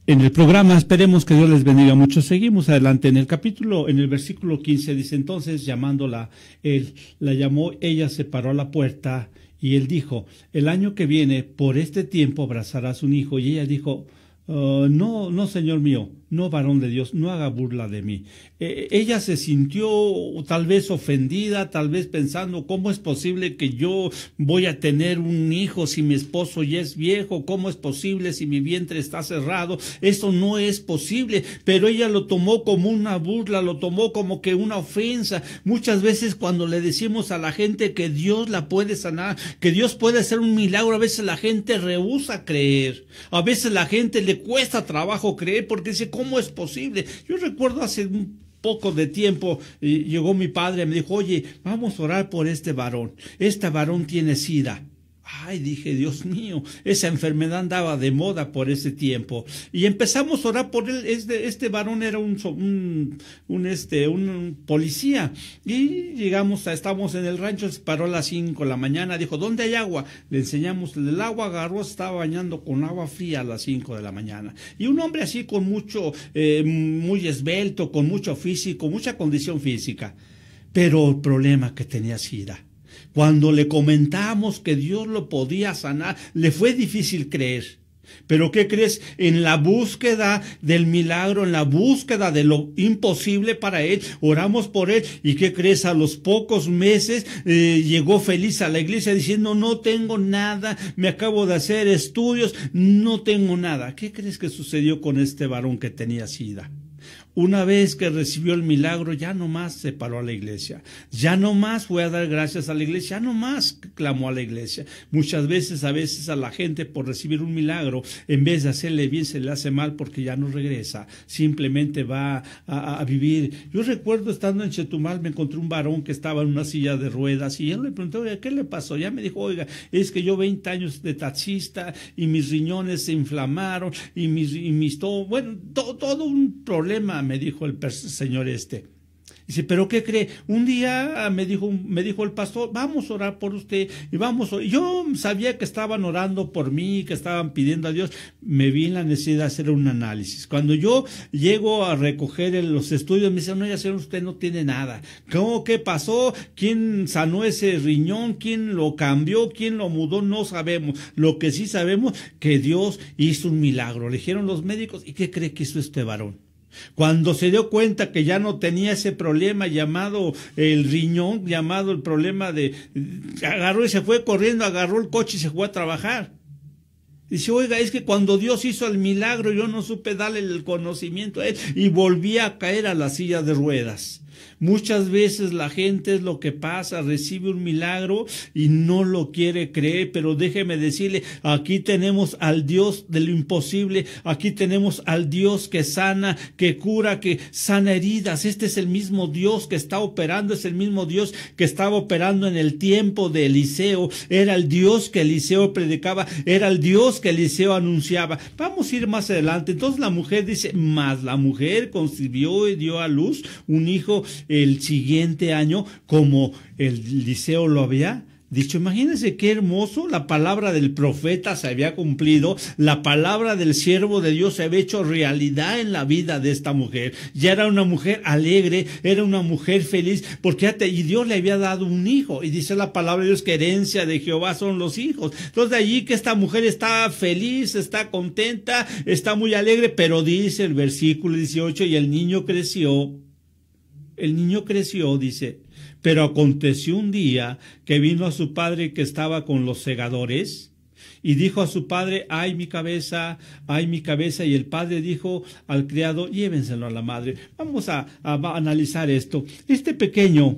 en el programa. Esperemos que Dios les bendiga mucho. Seguimos adelante. En el capítulo, en el versículo 15 dice entonces llamándola, él la llamó, ella se paró a la puerta y él dijo, el año que viene, por este tiempo abrazarás un hijo. Y ella dijo, Uh, no, no, Señor mío, no varón de Dios, no haga burla de mí. Eh, ella se sintió tal vez ofendida, tal vez pensando, ¿cómo es posible que yo voy a tener un hijo si mi esposo ya es viejo? ¿Cómo es posible si mi vientre está cerrado? Eso no es posible, pero ella lo tomó como una burla, lo tomó como que una ofensa. Muchas veces cuando le decimos a la gente que Dios la puede sanar, que Dios puede hacer un milagro, a veces la gente rehúsa creer. A veces la gente le cuesta trabajo creer porque dice, ¿cómo es posible? Yo recuerdo hace un poco de tiempo llegó mi padre y me dijo, oye, vamos a orar por este varón. Este varón tiene sida. Ay, dije, Dios mío, esa enfermedad andaba de moda por ese tiempo. Y empezamos a orar por él. Este, este varón era un, un, un, este, un policía. Y llegamos, a, estábamos en el rancho, se paró a las cinco de la mañana, dijo, ¿dónde hay agua? Le enseñamos el agua, agarró, estaba bañando con agua fría a las cinco de la mañana. Y un hombre así con mucho, eh, muy esbelto, con mucho físico, mucha condición física. Pero el problema que tenía sida. Cuando le comentamos que Dios lo podía sanar, le fue difícil creer. Pero ¿qué crees? En la búsqueda del milagro, en la búsqueda de lo imposible para él, oramos por él. ¿Y qué crees? A los pocos meses eh, llegó feliz a la iglesia diciendo, no tengo nada, me acabo de hacer estudios, no tengo nada. ¿Qué crees que sucedió con este varón que tenía sida? Una vez que recibió el milagro, ya no más se paró a la iglesia, ya no más fue a dar gracias a la iglesia, ya no más clamó a la iglesia. Muchas veces, a veces a la gente por recibir un milagro, en vez de hacerle bien, se le hace mal porque ya no regresa, simplemente va a, vivir. Yo recuerdo estando en Chetumal, me encontré un varón que estaba en una silla de ruedas y yo le pregunté, oiga, ¿qué le pasó? Ya me dijo, oiga, es que yo 20 años de taxista y mis riñones se inflamaron y mis, y mis todo, bueno, todo un problema, me dijo el señor este. Dice, pero ¿qué cree? Un día me dijo, me dijo el pastor, vamos a orar por usted y vamos. Yo sabía que estaban orando por mí, que estaban pidiendo a Dios. Me vi en la necesidad de hacer un análisis. Cuando yo llego a recoger los estudios, me dicen, no, ya señor, usted no tiene nada. ¿Cómo qué pasó? ¿Quién sanó ese riñón? ¿Quién lo cambió? ¿Quién lo mudó? No sabemos. Lo que sí sabemos que Dios hizo un milagro. Le dijeron los médicos, ¿y qué cree que hizo este varón? Cuando se dio cuenta que ya no tenía ese problema llamado el riñón, llamado el problema de... agarró y se fue corriendo, agarró el coche y se fue a trabajar. Dice, oiga, es que cuando Dios hizo el milagro yo no supe darle el conocimiento a él y volví a caer a la silla de ruedas. Muchas veces la gente es lo que pasa, recibe un milagro y no lo quiere creer, pero déjeme decirle, aquí tenemos al Dios de lo imposible, aquí tenemos al Dios que sana, que cura, que sana heridas. Este es el mismo Dios que está operando, es el mismo Dios que estaba operando en el tiempo de Eliseo, era el Dios que Eliseo predicaba, era el Dios que Eliseo anunciaba. Vamos a ir más adelante. Entonces la mujer dice, más la mujer concibió y dio a luz un hijo el siguiente año como el liceo lo había dicho. Imagínense qué hermoso, la palabra del profeta se había cumplido, la palabra del siervo de Dios se había hecho realidad en la vida de esta mujer. Ya era una mujer alegre, era una mujer feliz, porque y Dios le había dado un hijo. Y dice la palabra de Dios que herencia de Jehová son los hijos. Entonces de allí que esta mujer está feliz, está contenta, está muy alegre, pero dice el versículo 18, y el niño creció el niño creció, dice, pero aconteció un día que vino a su padre que estaba con los segadores y dijo a su padre, ay mi cabeza, ay mi cabeza, y el padre dijo al criado, llévenselo a la madre. Vamos a, a analizar esto. Este pequeño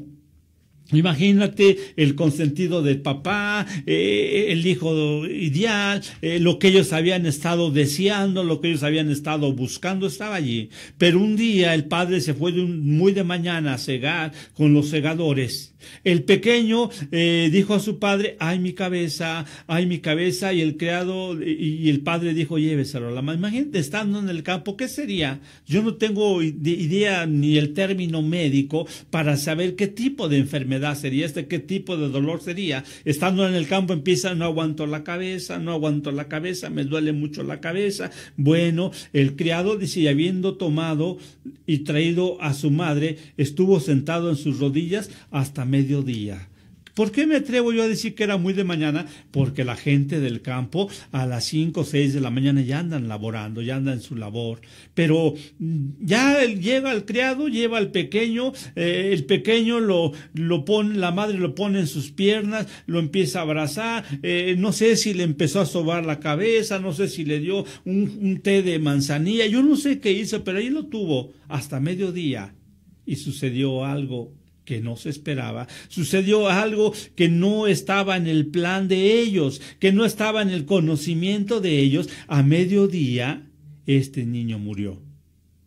Imagínate el consentido del papá, eh, el hijo ideal, eh, lo que ellos habían estado deseando, lo que ellos habían estado buscando, estaba allí. Pero un día el padre se fue muy de mañana a cegar con los segadores. El pequeño eh, dijo a su padre, ay mi cabeza, ay mi cabeza, y el criado y el padre dijo, lléveselo a la madre. Imagínate estando en el campo, ¿qué sería? Yo no tengo idea ni el término médico para saber qué tipo de enfermedad sería este, qué tipo de dolor sería. Estando en el campo empieza, no aguanto la cabeza, no aguanto la cabeza, me duele mucho la cabeza. Bueno, el criado dice, y habiendo tomado y traído a su madre, estuvo sentado en sus rodillas hasta mediodía. ¿Por qué me atrevo yo a decir que era muy de mañana? Porque la gente del campo a las 5 o 6 de la mañana ya andan laborando, ya andan en su labor. Pero mm, ya llega el criado, lleva al pequeño, eh, el pequeño lo, lo pone, la madre lo pone en sus piernas, lo empieza a abrazar, eh, no sé si le empezó a sobar la cabeza, no sé si le dio un, un té de manzanilla, yo no sé qué hizo, pero ahí lo tuvo hasta mediodía y sucedió algo que no se esperaba, sucedió algo que no estaba en el plan de ellos, que no estaba en el conocimiento de ellos. A mediodía, este niño murió.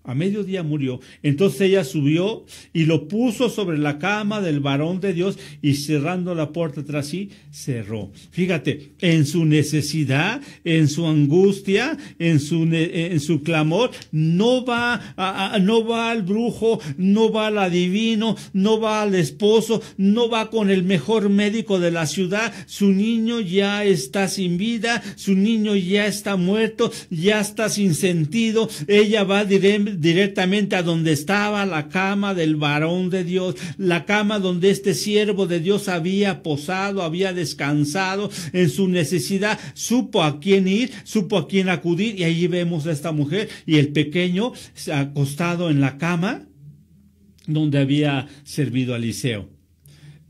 A mediodía murió. Entonces ella subió y lo puso sobre la cama del varón de Dios y cerrando la puerta tras sí, cerró. Fíjate, en su necesidad, en su angustia, en su, en su clamor, no va, a, no va al brujo, no va al adivino, no va al esposo, no va con el mejor médico de la ciudad. Su niño ya está sin vida, su niño ya está muerto, ya está sin sentido. Ella va directamente directamente a donde estaba la cama del varón de Dios, la cama donde este siervo de Dios había posado, había descansado en su necesidad, supo a quién ir, supo a quién acudir y allí vemos a esta mujer y el pequeño acostado en la cama donde había servido a Eliseo.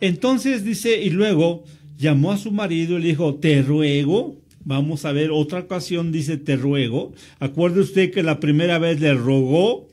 Entonces dice, y luego llamó a su marido y le dijo, te ruego, Vamos a ver otra ocasión, dice, te ruego. Acuerde usted que la primera vez le rogó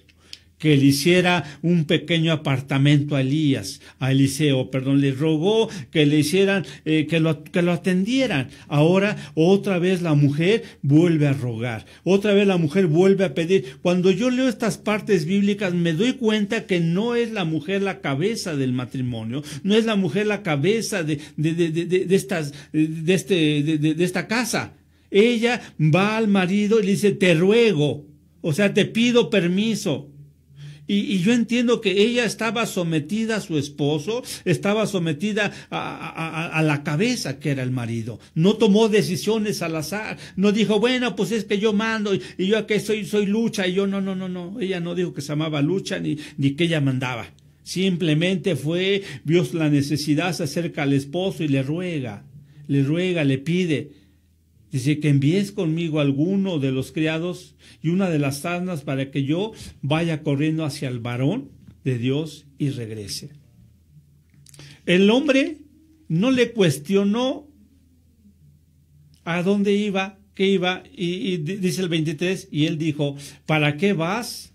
que le hiciera un pequeño apartamento a Elías, a Eliseo, perdón, le rogó que le hicieran, eh, que, lo, que lo atendieran. Ahora otra vez la mujer vuelve a rogar, otra vez la mujer vuelve a pedir. Cuando yo leo estas partes bíblicas me doy cuenta que no es la mujer la cabeza del matrimonio, no es la mujer la cabeza de, de, de, de estas, de, este, de esta casa. Ella va al marido y le dice, te ruego, o sea, te pido permiso. Y, yo entiendo que ella estaba sometida a su esposo, estaba sometida a, la cabeza que era el marido. No tomó decisiones al azar. No dijo, bueno, pues es que yo mando y, yo aquí soy, soy lucha. Y yo, no, no, no, no. Ella no dijo que se llamaba lucha ni, ni que ella mandaba. Simplemente fue, vio la necesidad, se acerca al esposo y le ruega, le ruega, le pide. Dice que envíes conmigo alguno de los criados y una de las asnas para que yo vaya corriendo hacia el varón de Dios y regrese. El hombre no le cuestionó a dónde iba, qué iba, y, dice el 23, y él dijo, ¿para qué vas?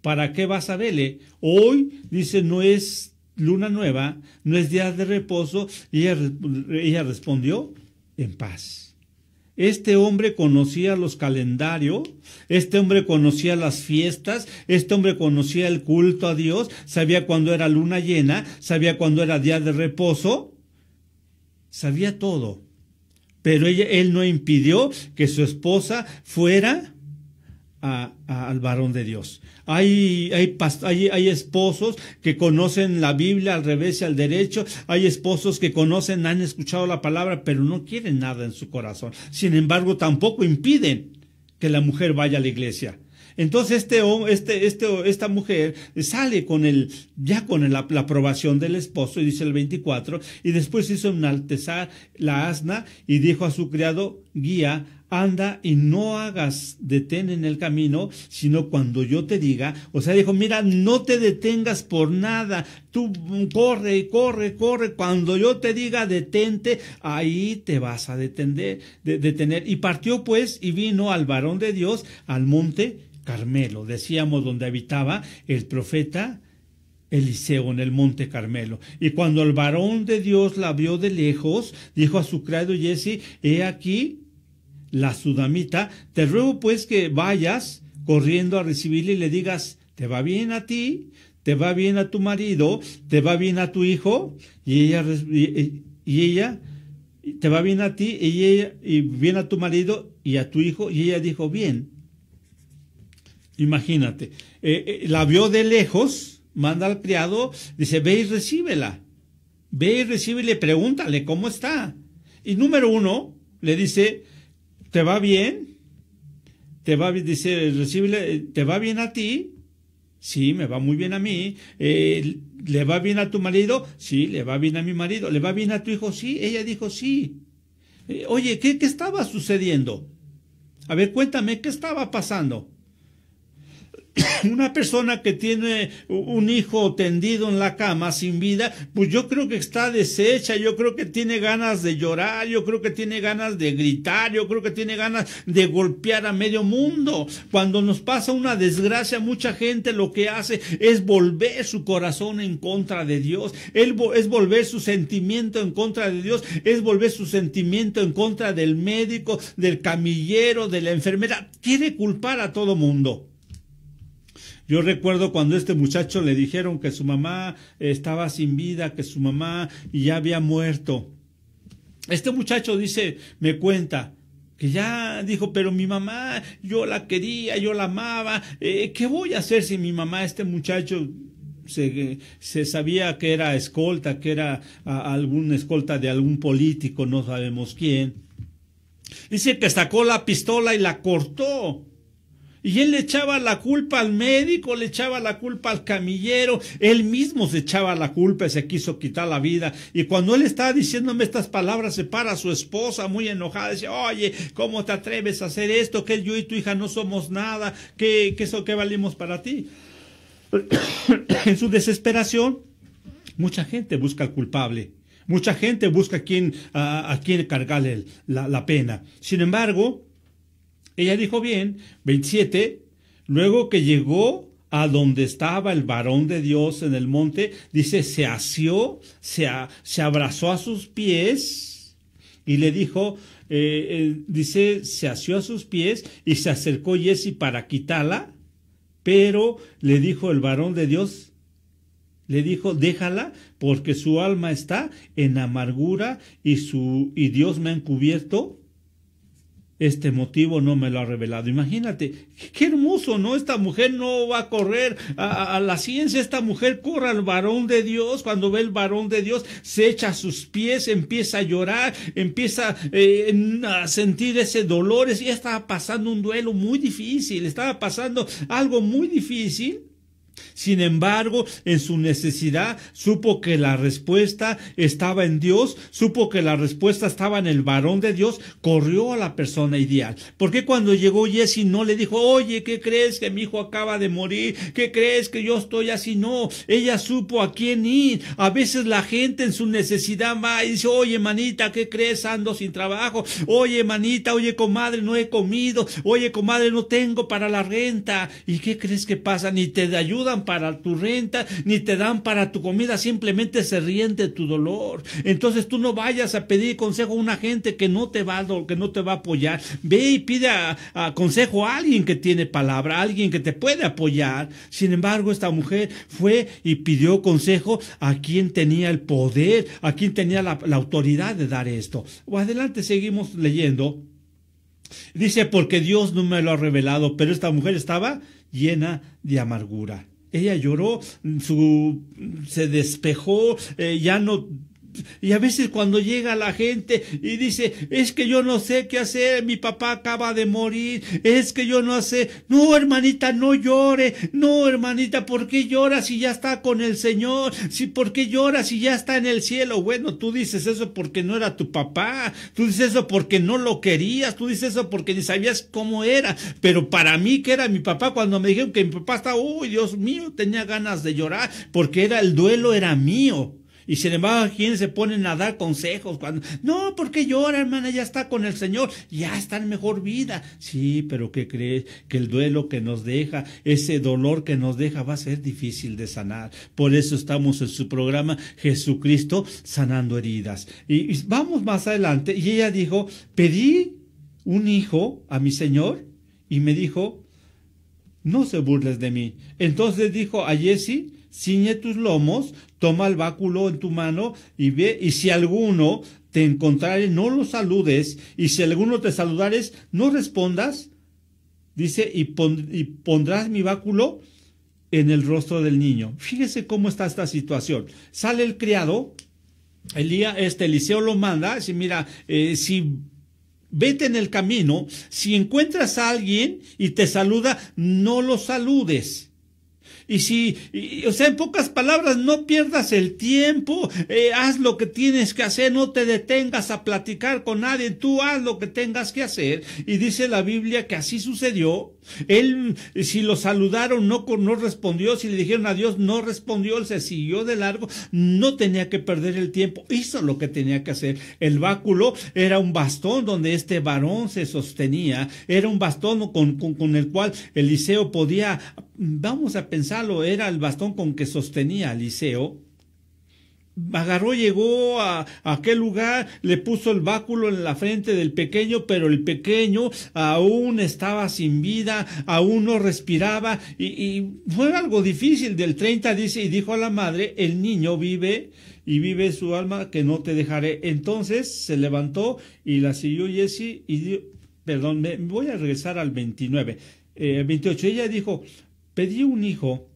¿Para qué vas a verle? Hoy, dice, no es luna nueva, no es día de reposo, y ella respondió, en paz. Este hombre conocía los calendarios, este hombre conocía las fiestas, este hombre conocía el culto a Dios, sabía cuándo era luna llena, sabía cuándo era día de reposo, sabía todo. Pero él no impidió que su esposa fuera al varón de Dios. Hay, hay, hay, esposos que conocen la Biblia al revés y al derecho. Hay esposos que conocen, han escuchado la palabra, pero no quieren nada en su corazón. Sin embargo, tampoco impiden que la mujer vaya a la iglesia. Entonces este, este, este, esta mujer sale con el, ya con la, aprobación del esposo, y dice el 24, y después hizo enaltezar la asna y dijo a su criado, guía, anda y no hagas detén en el camino, sino cuando yo te diga, o sea, dijo, mira, no te detengas por nada, tú corre y corre, corre, cuando yo te diga detente, ahí te vas a detener, detener. Y partió pues y vino al varón de Dios al monte Carmelo, decíamos donde habitaba el profeta Eliseo en el monte Carmelo. Y cuando el varón de Dios la vio de lejos, dijo a su criado Jesse, he aquí la sudamita, te ruego pues que vayas corriendo a recibirle y le digas, ¿te va bien a ti? ¿Te va bien a tu marido? ¿Te va bien a tu hijo? Y ella, y ella ¿te va bien a ti? Y ella, y bien a tu marido y a tu hijo? Y ella dijo, bien. Imagínate, eh, eh, la vio de lejos, manda al criado, dice, ve y recíbela. Ve y recíbele, pregúntale cómo está. Y número uno, le dice, ¿te va bien? ¿Te va bien? Dice, recíbele, ¿te va bien a ti? Sí, me va muy bien a mí. Eh, ¿Le va bien a tu marido? Sí, le va bien a mi marido. ¿Le va bien a tu hijo? Sí. Ella dijo sí. oye, ¿qué, ¿qué estaba sucediendo? A ver, cuéntame, ¿qué estaba pasando? una persona que tiene un hijo tendido en la cama sin vida, pues yo creo que está deshecha, yo creo que tiene ganas de llorar, yo creo que tiene ganas de gritar, yo creo que tiene ganas de golpear a medio mundo. Cuando nos pasa una desgracia, mucha gente lo que hace es volver su corazón en contra de Dios, es volver su sentimiento en contra de Dios, es volver su sentimiento en contra del médico, del camillero, de la enfermera, quiere culpar a todo mundo. Yo recuerdo cuando este muchacho le dijeron que su mamá estaba sin vida, que su mamá ya había muerto. Este muchacho dice, me cuenta, que ya dijo, pero mi mamá, yo la quería, yo la amaba, eh, ¿qué voy a hacer si mi mamá, este muchacho, se, se sabía que era escolta, que era algún escolta de algún político, no sabemos quién? Dice que sacó la pistola y la cortó. Y él le echaba la culpa al médico, le echaba la culpa al camillero, él mismo se echaba la culpa y se quiso quitar la vida. Y cuando él estaba diciéndome estas palabras, se para su esposa muy enojada, dice, oye, ¿cómo te atreves a hacer esto? Que yo y tu hija no somos nada, que, eso que valimos para ti. en su desesperación, mucha gente busca al culpable. Mucha gente busca a quien, a, quien cargarle la, la pena. Sin embargo, ella dijo bien, 27, luego que llegó a donde estaba el varón de Dios en el monte, dice, se asió, se, se abrazó a sus pies y le dijo, eh, eh, dice, se asió a sus pies y se acercó Jesse para quitarla, pero le dijo el varón de Dios, le dijo, déjala, porque su alma está en amargura y su y Dios me ha encubierto este motivo no me lo ha revelado. Imagínate, qué hermoso, ¿no? Esta mujer no va a correr a, la ciencia, esta mujer corre al varón de Dios, cuando ve el varón de Dios, se echa a sus pies, empieza a llorar, empieza eh, a sentir ese dolor, y estaba pasando un duelo muy difícil, estaba pasando algo muy difícil. Sin embargo, en su necesidad, supo que la respuesta estaba en Dios, supo que la respuesta estaba en el varón de Dios, corrió a la persona ideal. ¿Por qué cuando llegó Jesse no le dijo, oye, ¿qué crees que mi hijo acaba de morir? ¿Qué crees que yo estoy así? No, ella supo a quién ir. A veces la gente en su necesidad va y dice, oye, manita, ¿qué crees? Ando sin trabajo. Oye, manita, oye, comadre, no he comido. Oye, comadre, no tengo para la renta. ¿Y qué crees que pasa? Ni te para tu renta, ni te dan para tu comida, simplemente se ríen de tu dolor. Entonces tú no vayas a pedir consejo a una gente que no te va a, que no te va a apoyar. Ve y pide a consejo a alguien que tiene palabra, a alguien que te puede apoyar. Sin embargo, esta mujer fue y pidió consejo a quien tenía el poder, a quien tenía la, la autoridad de dar esto. O adelante seguimos leyendo. Dice, porque Dios no me lo ha revelado, pero esta mujer estaba llena de amargura. Ella lloró, su, se despejó, eh, ya no... Y a veces cuando llega la gente y dice, es que yo no sé qué hacer, mi papá acaba de morir, es que yo no sé, no hermanita, no llore, no hermanita, ¿por qué llora si ya está con el Señor? Si, ¿Por qué llora si ya está en el cielo? Bueno, tú dices eso porque no era tu papá, tú dices eso porque no lo querías, tú dices eso porque ni sabías cómo era, pero para mí que era mi papá, cuando me dijeron que mi papá estaba, uy, Dios mío, tenía ganas de llorar, porque era el duelo era mío. Y sin embargo, ¿quién se ponen a dar consejos? Cuando, no, porque llora, hermana, ya está con el Señor, ya está en mejor vida. Sí, pero ¿qué crees? Que el duelo que nos deja, ese dolor que nos deja, va a ser difícil de sanar. Por eso estamos en su programa Jesucristo sanando heridas. Y, y vamos más adelante, y ella dijo, pedí un hijo a mi Señor, y me dijo, no se burles de mí. Entonces dijo a Jesse, ciñe tus lomos, toma el báculo en tu mano y ve, y si alguno te encontrare, no lo saludes, y si alguno te saludares, no respondas. Dice, y, pon- y pondrás mi báculo en el rostro del niño. Fíjese cómo está esta situación. Sale el criado, Elía, este Eliseo lo manda, dice, mira, eh, si vete en el camino, si encuentras a alguien y te saluda, no lo saludes. Y si, y- o sea, en pocas palabras, no pierdas el tiempo, eh, haz lo que tienes que hacer, no te detengas a platicar con nadie, tú haz lo que tengas que hacer. Y dice la Biblia que así sucedió. Él, si lo saludaron, no, no respondió, si le dijeron adiós, no respondió, él se siguió de largo, no tenía que perder el tiempo, hizo lo que tenía que hacer. El báculo era un bastón donde este varón se sostenía, era un bastón con, con, con el cual Eliseo podía, vamos a era el bastón con que sostenía a agarró, llegó a, aquel lugar, le puso el báculo en la frente del pequeño, pero el pequeño aún estaba sin vida, aún no respiraba, y, y fue algo difícil. Del 30 dice, y dijo a la madre, el niño vive y vive su alma que no te dejaré. Entonces se levantó y la siguió Jesse y dio- perdón, me, voy a regresar al 29, eh, 28. Ella dijo, pedí un hijo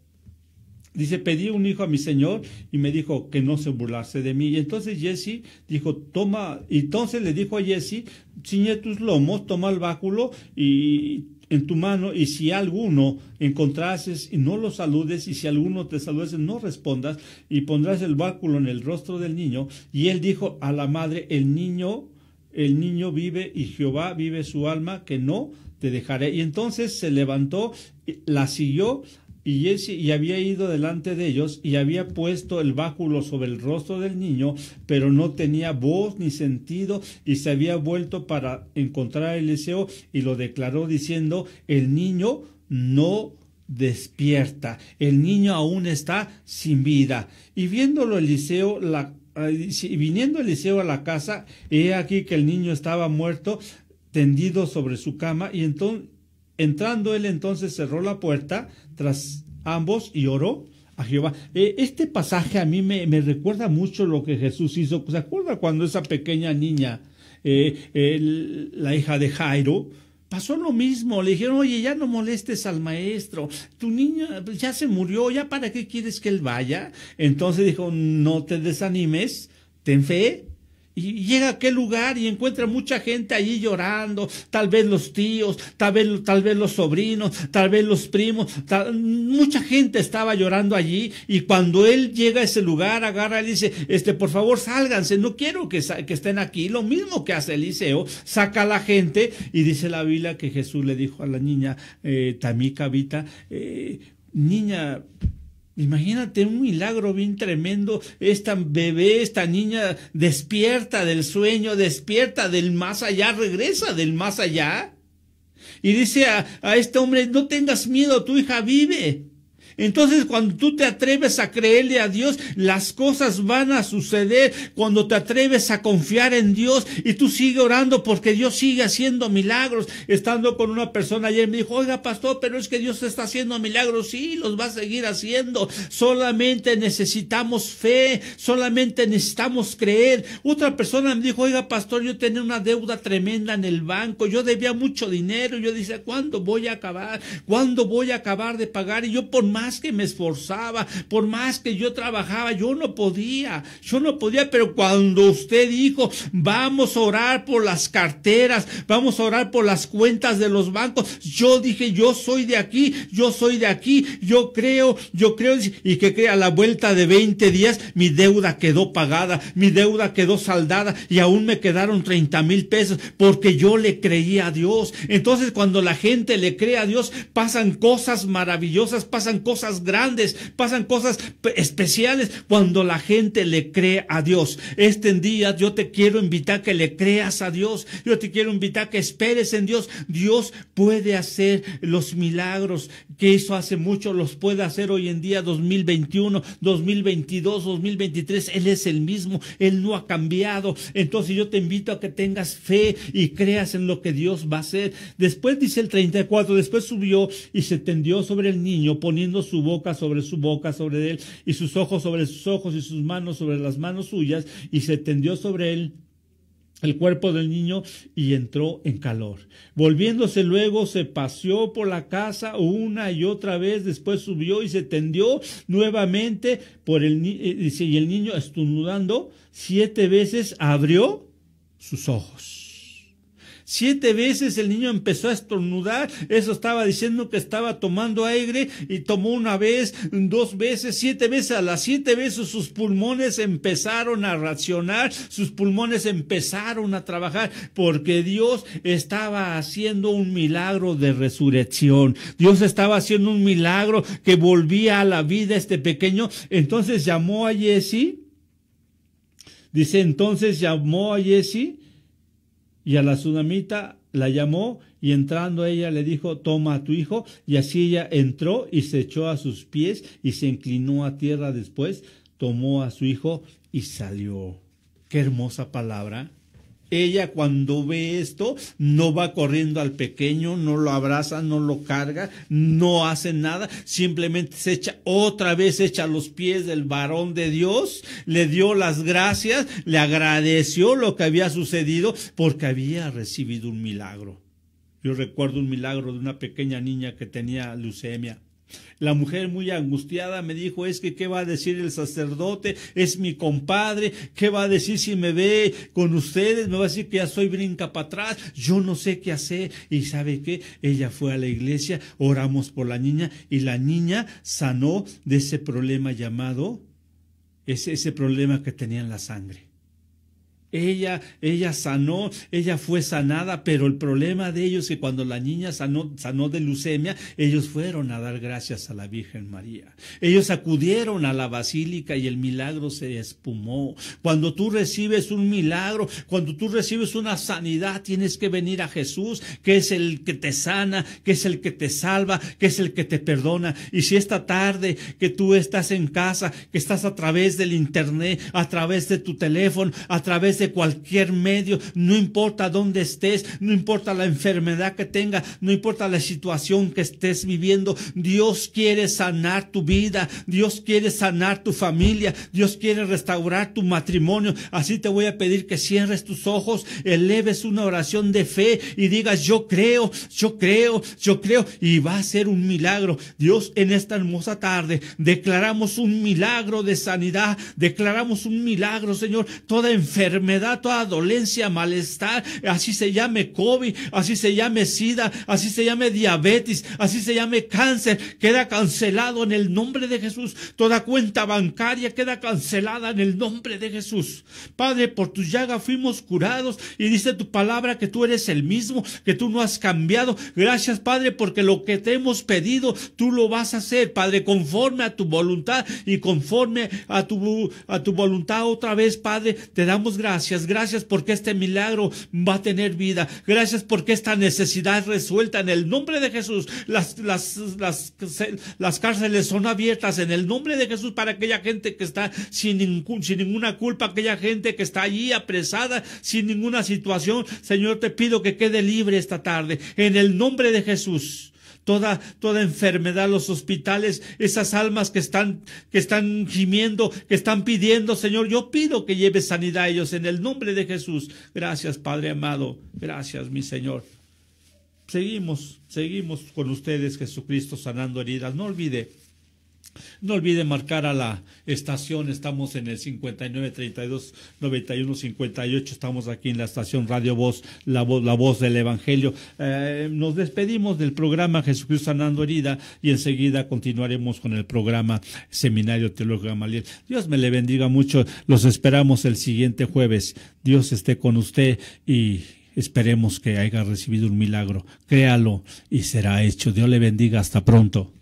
Dice, pedí un hijo a mi señor y me dijo que no se burlase de mí. Y entonces Jesse dijo, toma, y entonces le dijo a Jesse, ciñe tus lomos, toma el báculo y en tu mano, y si alguno encontrases y no lo saludes, y si alguno te saludes, no respondas, y pondrás el báculo en el rostro del niño. Y él dijo a la madre, el niño, el niño vive y Jehová vive su alma, que no te dejaré. Y entonces se levantó, la siguió y y había ido delante de ellos y había puesto el báculo sobre el rostro del niño, pero no tenía voz ni sentido y se había vuelto para encontrar a Eliseo y lo declaró diciendo, el niño no despierta. El niño aún está sin vida. Y viéndolo Eliseo, la, viniendo Eliseo a la casa, he aquí que el niño estaba muerto, tendido sobre su cama, y entonces, entrando él entonces cerró la puerta tras ambos y oró a Jehová. Eh, este pasaje a mí me, recuerda mucho lo que Jesús hizo. ¿Se acuerda cuando esa pequeña niña, eh, la hija de Jairo, Pasó lo mismo, le dijeron, oye, ya no molestes al maestro, tu niño ya se murió, ya para qué quieres que él vaya. Entonces dijo, no te desanimes, ten fe, y llega a aquel lugar y encuentra mucha gente allí llorando, tal vez los tíos, tal vez, tal vez los sobrinos, tal vez los primos, mucha gente estaba llorando allí y cuando él llega a ese lugar agarra y dice, este, por favor sálganse, no quiero que, que estén aquí, lo mismo que hace Eliseo, saca a la gente y dice la Biblia que Jesús le dijo a la niña eh, Tamika Vita, eh, niña, Imagínate un milagro bien tremendo. Esta bebé, esta niña despierta del sueño, despierta del más allá, regresa del más allá. Y dice a, a este hombre, no tengas miedo, tu hija vive. Entonces cuando tú te atreves a creerle a Dios, las cosas van a suceder. Cuando te atreves a confiar en Dios y tú sigues orando porque Dios sigue haciendo milagros. Estando con una persona ayer me dijo, oiga pastor, pero es que Dios está haciendo milagros. Sí, los va a seguir haciendo. Solamente necesitamos fe, solamente necesitamos creer. Otra persona me dijo, oiga pastor, yo tenía una deuda tremenda en el banco, yo debía mucho dinero. Yo dice, ¿cuándo voy a acabar? ¿Cuándo voy a acabar de pagar? Y yo por más que me esforzaba, por más que yo trabajaba, yo no podía, yo no podía, pero cuando usted dijo, vamos a orar por las carteras, vamos a orar por las cuentas de los bancos, yo dije, yo soy de aquí, yo soy de aquí, yo creo, yo creo, y que crea la vuelta de 20 días, mi deuda quedó pagada, mi deuda quedó saldada y aún me quedaron 30 mil pesos porque yo le creí a Dios. Entonces cuando la gente le cree a Dios, pasan cosas maravillosas, pasan cosas cosas grandes, pasan cosas especiales cuando la gente le cree a Dios. Este día yo te quiero invitar que le creas a Dios. Yo te quiero invitar que esperes en Dios. Dios puede hacer los milagros que hizo hace mucho, los puede hacer hoy en día 2021, 2022, 2023. Él es el mismo, Él no ha cambiado. Entonces yo te invito a que tengas fe y creas en lo que Dios va a hacer. Después dice el 34, después subió y se tendió sobre el niño poniendo su boca sobre su boca, sobre él, y sus ojos sobre sus ojos, y sus manos sobre las manos suyas, y se tendió sobre él el cuerpo del niño y entró en calor. Volviéndose luego se paseó por la casa una y otra vez, después subió y se tendió nuevamente por el eh, y el niño estornudando siete veces abrió sus ojos. Siete veces el niño empezó a estornudar, eso estaba diciendo que estaba tomando aire y tomó una vez, dos veces, siete veces, a las siete veces sus pulmones empezaron a racionar, sus pulmones empezaron a trabajar porque Dios estaba haciendo un milagro de resurrección. Dios estaba haciendo un milagro que volvía a la vida este pequeño. Entonces llamó a Jesse. Dice, entonces llamó a Jesse y a la tsunamita la llamó y entrando ella le dijo, toma a tu hijo. Y así ella entró y se echó a sus pies y se inclinó a tierra después, tomó a su hijo y salió. Qué hermosa palabra. Ella cuando ve esto no va corriendo al pequeño, no lo abraza, no lo carga, no hace nada, simplemente se echa otra vez, echa los pies del varón de Dios, le dio las gracias, le agradeció lo que había sucedido porque había recibido un milagro. Yo recuerdo un milagro de una pequeña niña que tenía leucemia. La mujer muy angustiada me dijo, es que ¿qué va a decir el sacerdote? Es mi compadre, ¿qué va a decir si me ve con ustedes? Me va a decir que ya soy brinca para atrás, yo no sé qué hacer. Y sabe qué, ella fue a la iglesia, oramos por la niña y la niña sanó de ese problema llamado, ese, ese problema que tenía en la sangre. Ella, ella sanó, ella fue sanada, pero el problema de ellos es que cuando la niña sanó, sanó de leucemia, ellos fueron a dar gracias a la Virgen María. Ellos acudieron a la basílica y el milagro se espumó. Cuando tú recibes un milagro, cuando tú recibes una sanidad, tienes que venir a Jesús, que es el que te sana, que es el que te salva, que es el que te perdona. Y si esta tarde que tú estás en casa, que estás a través del internet, a través de tu teléfono, a través de cualquier medio, no importa dónde estés, no importa la enfermedad que tenga, no importa la situación que estés viviendo, Dios quiere sanar tu vida, Dios quiere sanar tu familia, Dios quiere restaurar tu matrimonio. Así te voy a pedir que cierres tus ojos, eleves una oración de fe y digas, yo creo, yo creo, yo creo, y va a ser un milagro. Dios, en esta hermosa tarde, declaramos un milagro de sanidad, declaramos un milagro, Señor, toda enfermedad enfermedad, toda dolencia, malestar, así se llame COVID, así se llame SIDA, así se llame diabetes, así se llame cáncer, queda cancelado en el nombre de Jesús. Toda cuenta bancaria queda cancelada en el nombre de Jesús. Padre, por tu llaga fuimos curados y dice tu palabra que tú eres el mismo, que tú no has cambiado. Gracias, Padre, porque lo que te hemos pedido, tú lo vas a hacer, Padre, conforme a tu voluntad y conforme a tu, a tu voluntad otra vez, Padre, te damos gracias gracias, gracias porque este milagro va a tener vida, gracias porque esta necesidad resuelta en el nombre de Jesús. Las, las, las, las cárceles son abiertas en el nombre de Jesús para aquella gente que está sin, ningún, sin ninguna culpa, aquella gente que está allí apresada sin ninguna situación. Señor, te pido que quede libre esta tarde en el nombre de Jesús toda, toda enfermedad, los hospitales, esas almas que están, que están gimiendo, que están pidiendo, Señor, yo pido que lleves sanidad a ellos en el nombre de Jesús. Gracias, Padre amado. Gracias, mi Señor. Seguimos, seguimos con ustedes, Jesucristo, sanando heridas. No olvide no olvide marcar a la estación, estamos en el 59 32 91 58, estamos aquí en la estación Radio Voz, la voz, la voz del Evangelio. Eh, nos despedimos del programa Jesucristo Sanando Herida y enseguida continuaremos con el programa Seminario Teológico Gamaliel. Dios me le bendiga mucho, los esperamos el siguiente jueves. Dios esté con usted y esperemos que haya recibido un milagro. Créalo y será hecho. Dios le bendiga. Hasta pronto.